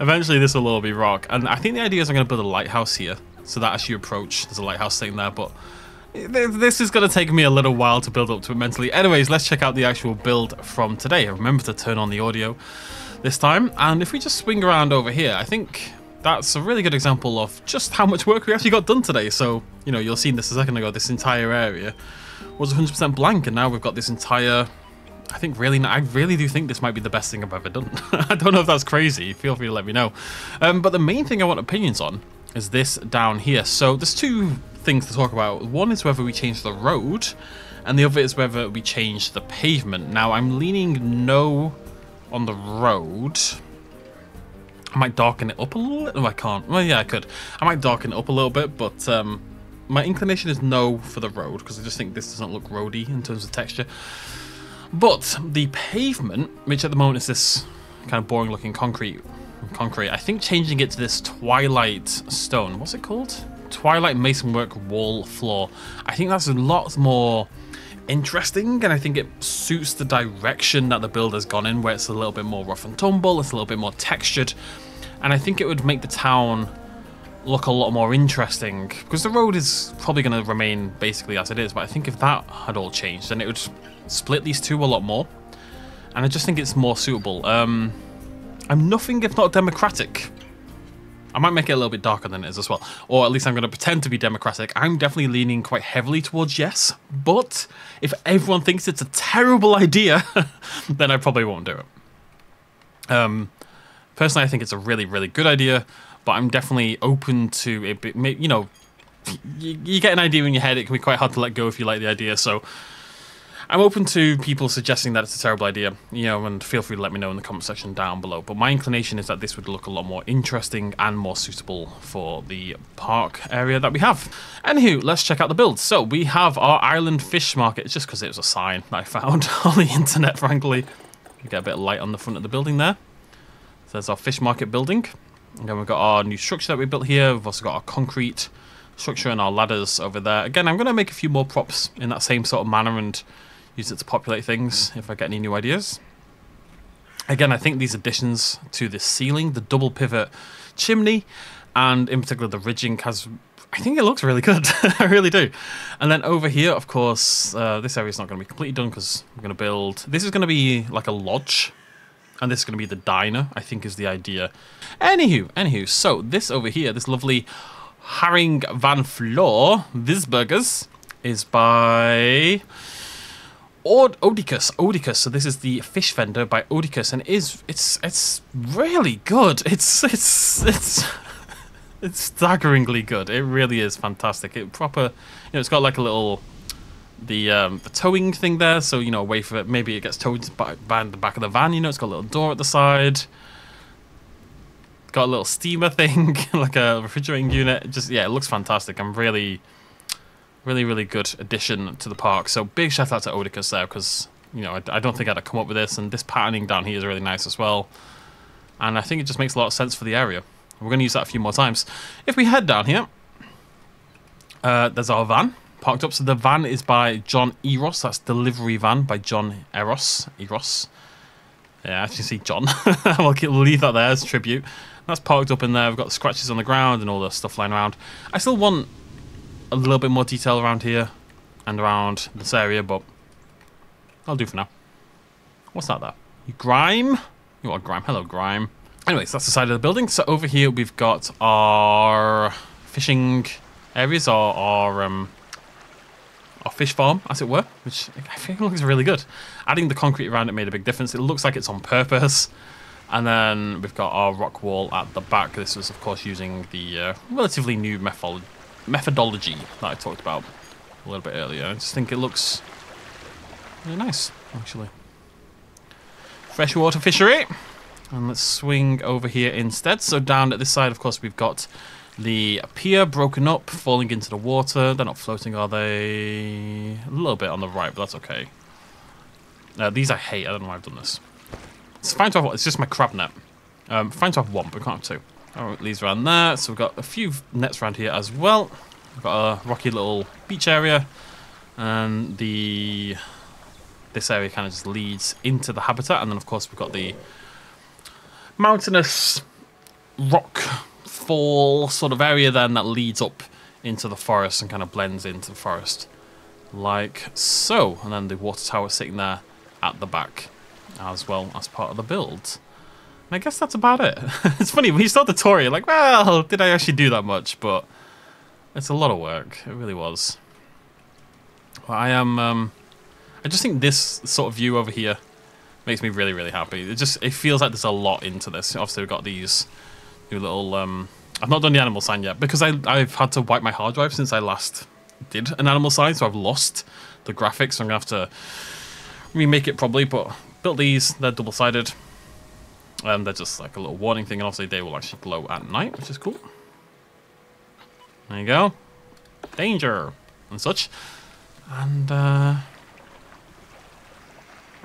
A: Eventually this will all be rock. And I think the idea is I'm going to build a lighthouse here so that as you approach, there's a lighthouse sitting there, but this is going to take me a little while to build up to it mentally. Anyways, let's check out the actual build from today. Remember to turn on the audio this time. And if we just swing around over here, I think that's a really good example of just how much work we actually got done today. So, you know, you'll see this a second ago, this entire area was 100% blank, and now we've got this entire... I think really, I really do think this might be the best thing I've ever done. *laughs* I don't know if that's crazy. Feel free to let me know. Um, but the main thing I want opinions on is this down here. So there's two things to talk about. One is whether we change the road, and the other is whether we change the pavement. Now, I'm leaning no on the road. I might darken it up a little. bit. No, I can't. Well, yeah, I could. I might darken it up a little bit, but um, my inclination is no for the road, because I just think this doesn't look roady in terms of texture. But the pavement, which at the moment is this kind of boring looking concrete concrete. I think changing it to this Twilight stone. What's it called? Twilight Masonwork wall floor. I think that's a lot more interesting and I think it suits the direction that the build has gone in where it's a little bit more rough and tumble, it's a little bit more textured and I think it would make the town look a lot more interesting because the road is probably going to remain basically as it is but I think if that had all changed then it would split these two a lot more and I just think it's more suitable. Um, I'm nothing if not democratic. I might make it a little bit darker than it is as well. Or at least I'm going to pretend to be democratic. I'm definitely leaning quite heavily towards yes. But if everyone thinks it's a terrible idea, *laughs* then I probably won't do it. Um, personally, I think it's a really, really good idea. But I'm definitely open to it. You know, you, you get an idea in your head. It can be quite hard to let go if you like the idea. So I'm open to people suggesting that it's a terrible idea, you know, and feel free to let me know in the comment section down below. But my inclination is that this would look a lot more interesting and more suitable for the park area that we have. Anywho, let's check out the build. So we have our island fish market, it's just because it was a sign that I found *laughs* on the internet, frankly. You get a bit of light on the front of the building there. So there's our fish market building. And then we've got our new structure that we built here. We've also got our concrete structure and our ladders over there. Again, I'm going to make a few more props in that same sort of manner and use it to populate things if I get any new ideas. Again, I think these additions to the ceiling, the double pivot chimney, and in particular the ridging has I think it looks really good. *laughs* I really do. And then over here, of course, uh, this area is not going to be completely done because we're going to build... This is going to be like a lodge. And this is going to be the diner, I think is the idea. Anywho, anywho, so this over here, this lovely Haring van Floor, Visburgers, is by Od Odicus, Odicus. So this is the fish vendor by Odicus, and is it's it's really good. It's it's it's *laughs* it's staggeringly good. It really is fantastic. It proper, you know, it's got like a little the um, the towing thing there. So you know, away from it, maybe it gets towed by, the back of the van. You know, it's got a little door at the side. got a little steamer thing, *laughs* like a refrigerating unit. Just yeah, it looks fantastic. I'm really, really, really good addition to the park. So big shout out to Oedicus there because you know I, I don't think I'd have come up with this, and this patterning down here is really nice as well. And I think it just makes a lot of sense for the area. We're going to use that a few more times. If we head down here, uh, there's our van parked up. So the van is by John Eros. That's delivery van by John Eros. Eros. Yeah, as you see John. *laughs* we'll leave that there as tribute. That's parked up in there. We've got the scratches on the ground and all the stuff lying around. I still want a little bit more detail around here and around this area, but I'll do for now. What's that there? Grime? You are Grime. Hello, Grime. Anyways, that's the side of the building. So over here we've got our fishing areas, our, our um, our fish farm, as it were, which I think looks really good. Adding the concrete around it made a big difference. It looks like it's on purpose. And then we've got our rock wall at the back. This was, of course, using the uh, relatively new methodology that I talked about a little bit earlier. I just think it looks really nice, actually. Freshwater fishery. And let's swing over here instead. So down at this side, of course, we've got the pier broken up, falling into the water. They're not floating, are they? A little bit on the right, but that's okay. Uh, these I hate. I don't know why I've done this. It's fine to have It's just my crab net. Um, fine to have one, but we can't have two. Alright, leaves around there. So we've got a few nets around here as well. We've got a rocky little beach area. And the this area kind of just leads into the habitat. And then, of course, we've got the mountainous rock sort of area then that leads up into the forest and kind of blends into the forest like so. And then the water tower sitting there at the back as well as part of the build. And I guess that's about it. *laughs* it's funny, when you start the tour, you're like, well, did I actually do that much? But it's a lot of work. It really was. Well, I am, um, I just think this sort of view over here makes me really, really happy. It just, it feels like there's a lot into this. Obviously, we've got these new little, um, I've not done the animal sign yet because I, I've had to wipe my hard drive since I last did an animal sign, so I've lost the graphics. So I'm going to have to remake it probably, but built these. They're double-sided. And they're just like a little warning thing, and obviously they will actually glow at night, which is cool. There you go. Danger! And such. And, uh...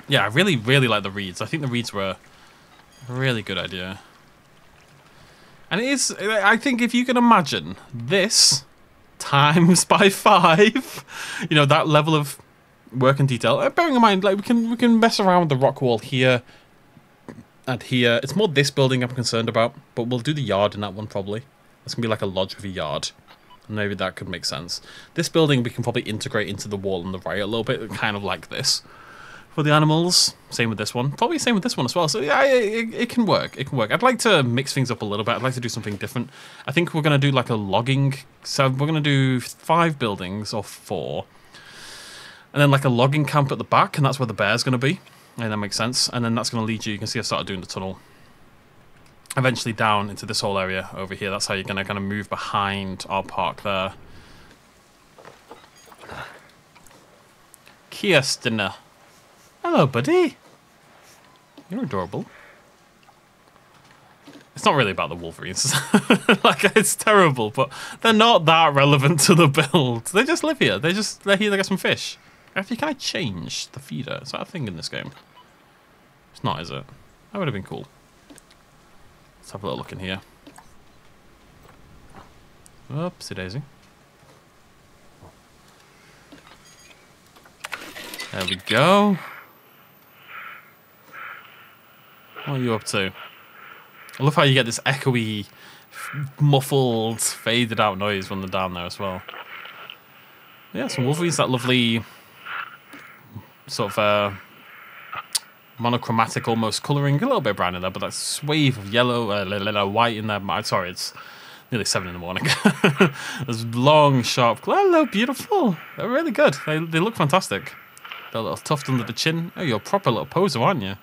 A: Yeah, I really, really like the reeds. I think the reeds were a really good idea. And it is, I think if you can imagine this times *laughs* by five, you know, that level of work and detail. Uh, bearing in mind, like we can we can mess around with the rock wall here and here. It's more this building I'm concerned about, but we'll do the yard in that one probably. It's gonna be like a lodge with a yard. Maybe that could make sense. This building we can probably integrate into the wall on the right a little bit, kind of like this for the animals. Same with this one. Probably same with this one as well. So yeah, it, it, can work. It can work. I'd like to mix things up a little bit. I'd like to do something different. I think we're going to do like a logging. So we're going to do five buildings or four. And then like a logging camp at the back. And that's where the bear's going to be. And that makes sense. And then that's going to lead you. You can see I started doing the tunnel. Eventually down into this whole area over here. That's how you're going to kind of move behind our park there. Kirsten. Hello, buddy. You're adorable. It's not really about the Wolverines. *laughs* like, it's terrible, but they're not that relevant to the build. They just live here. They just, they're here to get some fish. Actually, can I change the feeder? Is that a thing in this game? It's not, is it? That would have been cool. Let's have a little look in here. Oopsie daisy. There we go. What are you up to? I love how you get this echoey, muffled, faded out noise when they're down there as well. Yeah, some Wolverines, that lovely sort of uh, monochromatic almost colouring, a little bit brown in there, but that swathe of yellow, uh, little white in there. Sorry, it's nearly seven in the morning. *laughs* Those long, sharp, hello, beautiful. They're really good. They, they look fantastic. They're a little tuft under the chin. Oh, you're a proper little poser, aren't you?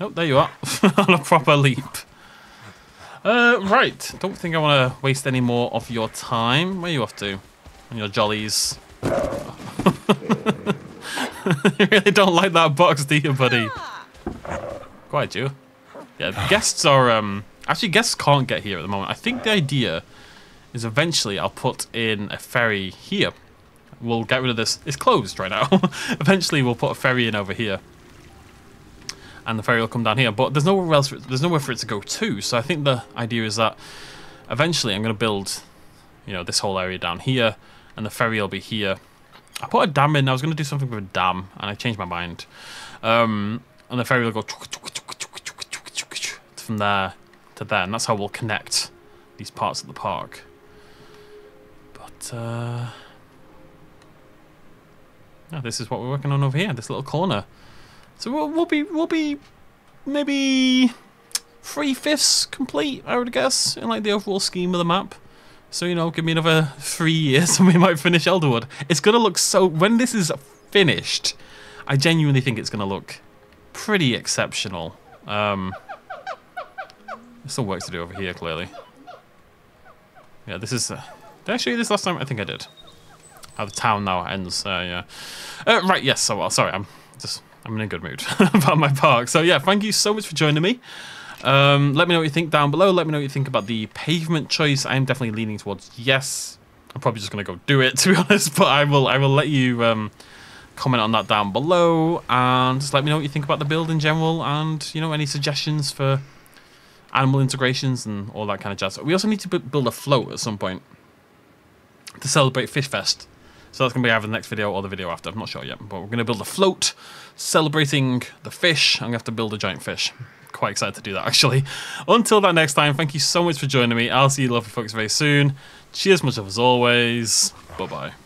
A: Oh, there you are. *laughs* on a proper leap. Uh, right. Don't think I want to waste any more of your time. Where are you off to? On your jollies. *laughs* you really don't like that box, do you, buddy? Quite you. Yeah, guests are um actually guests can't get here at the moment. I think the idea is eventually I'll put in a ferry here. We'll get rid of this. It's closed right now. *laughs* eventually we'll put a ferry in over here. And the ferry will come down here, but there's nowhere else. There's nowhere for it to go to. So I think the idea is that eventually I'm going to build, you know, this whole area down here, and the ferry will be here. I put a dam in. I was going to do something with a dam, and I changed my mind. Um, and the ferry will go from there to there, and that's how we'll connect these parts of the park. But uh, yeah, this is what we're working on over here, this little corner. So we'll, we'll be we'll be maybe three fifths complete, I would guess, in like the overall scheme of the map. So you know, give me another three years and *laughs* we might finish Elderwood. It's gonna look so when this is finished. I genuinely think it's gonna look pretty exceptional. Um, there's still work to do over here, clearly. Yeah, this is. Uh, did I show you this last time? I think I did. How the town now ends. Uh, yeah. Uh, right. Yes. So well. Sorry. I'm just. I'm in a good mood *laughs* about my park. So yeah, thank you so much for joining me. Um, let me know what you think down below. Let me know what you think about the pavement choice. I'm definitely leaning towards yes. I'm probably just gonna go do it *laughs* to be honest, but I will. I will let you um, comment on that down below, and just let me know what you think about the build in general, and you know any suggestions for animal integrations and all that kind of jazz. We also need to build a float at some point to celebrate Fish Fest. So that's going to be either the next video or the video after. I'm not sure yet. But we're going to build a float celebrating the fish. I'm going to have to build a giant fish. Quite excited to do that, *laughs* actually. Until that next time, thank you so much for joining me. I'll see you lovely folks very soon. Cheers much love as always. Bye-bye.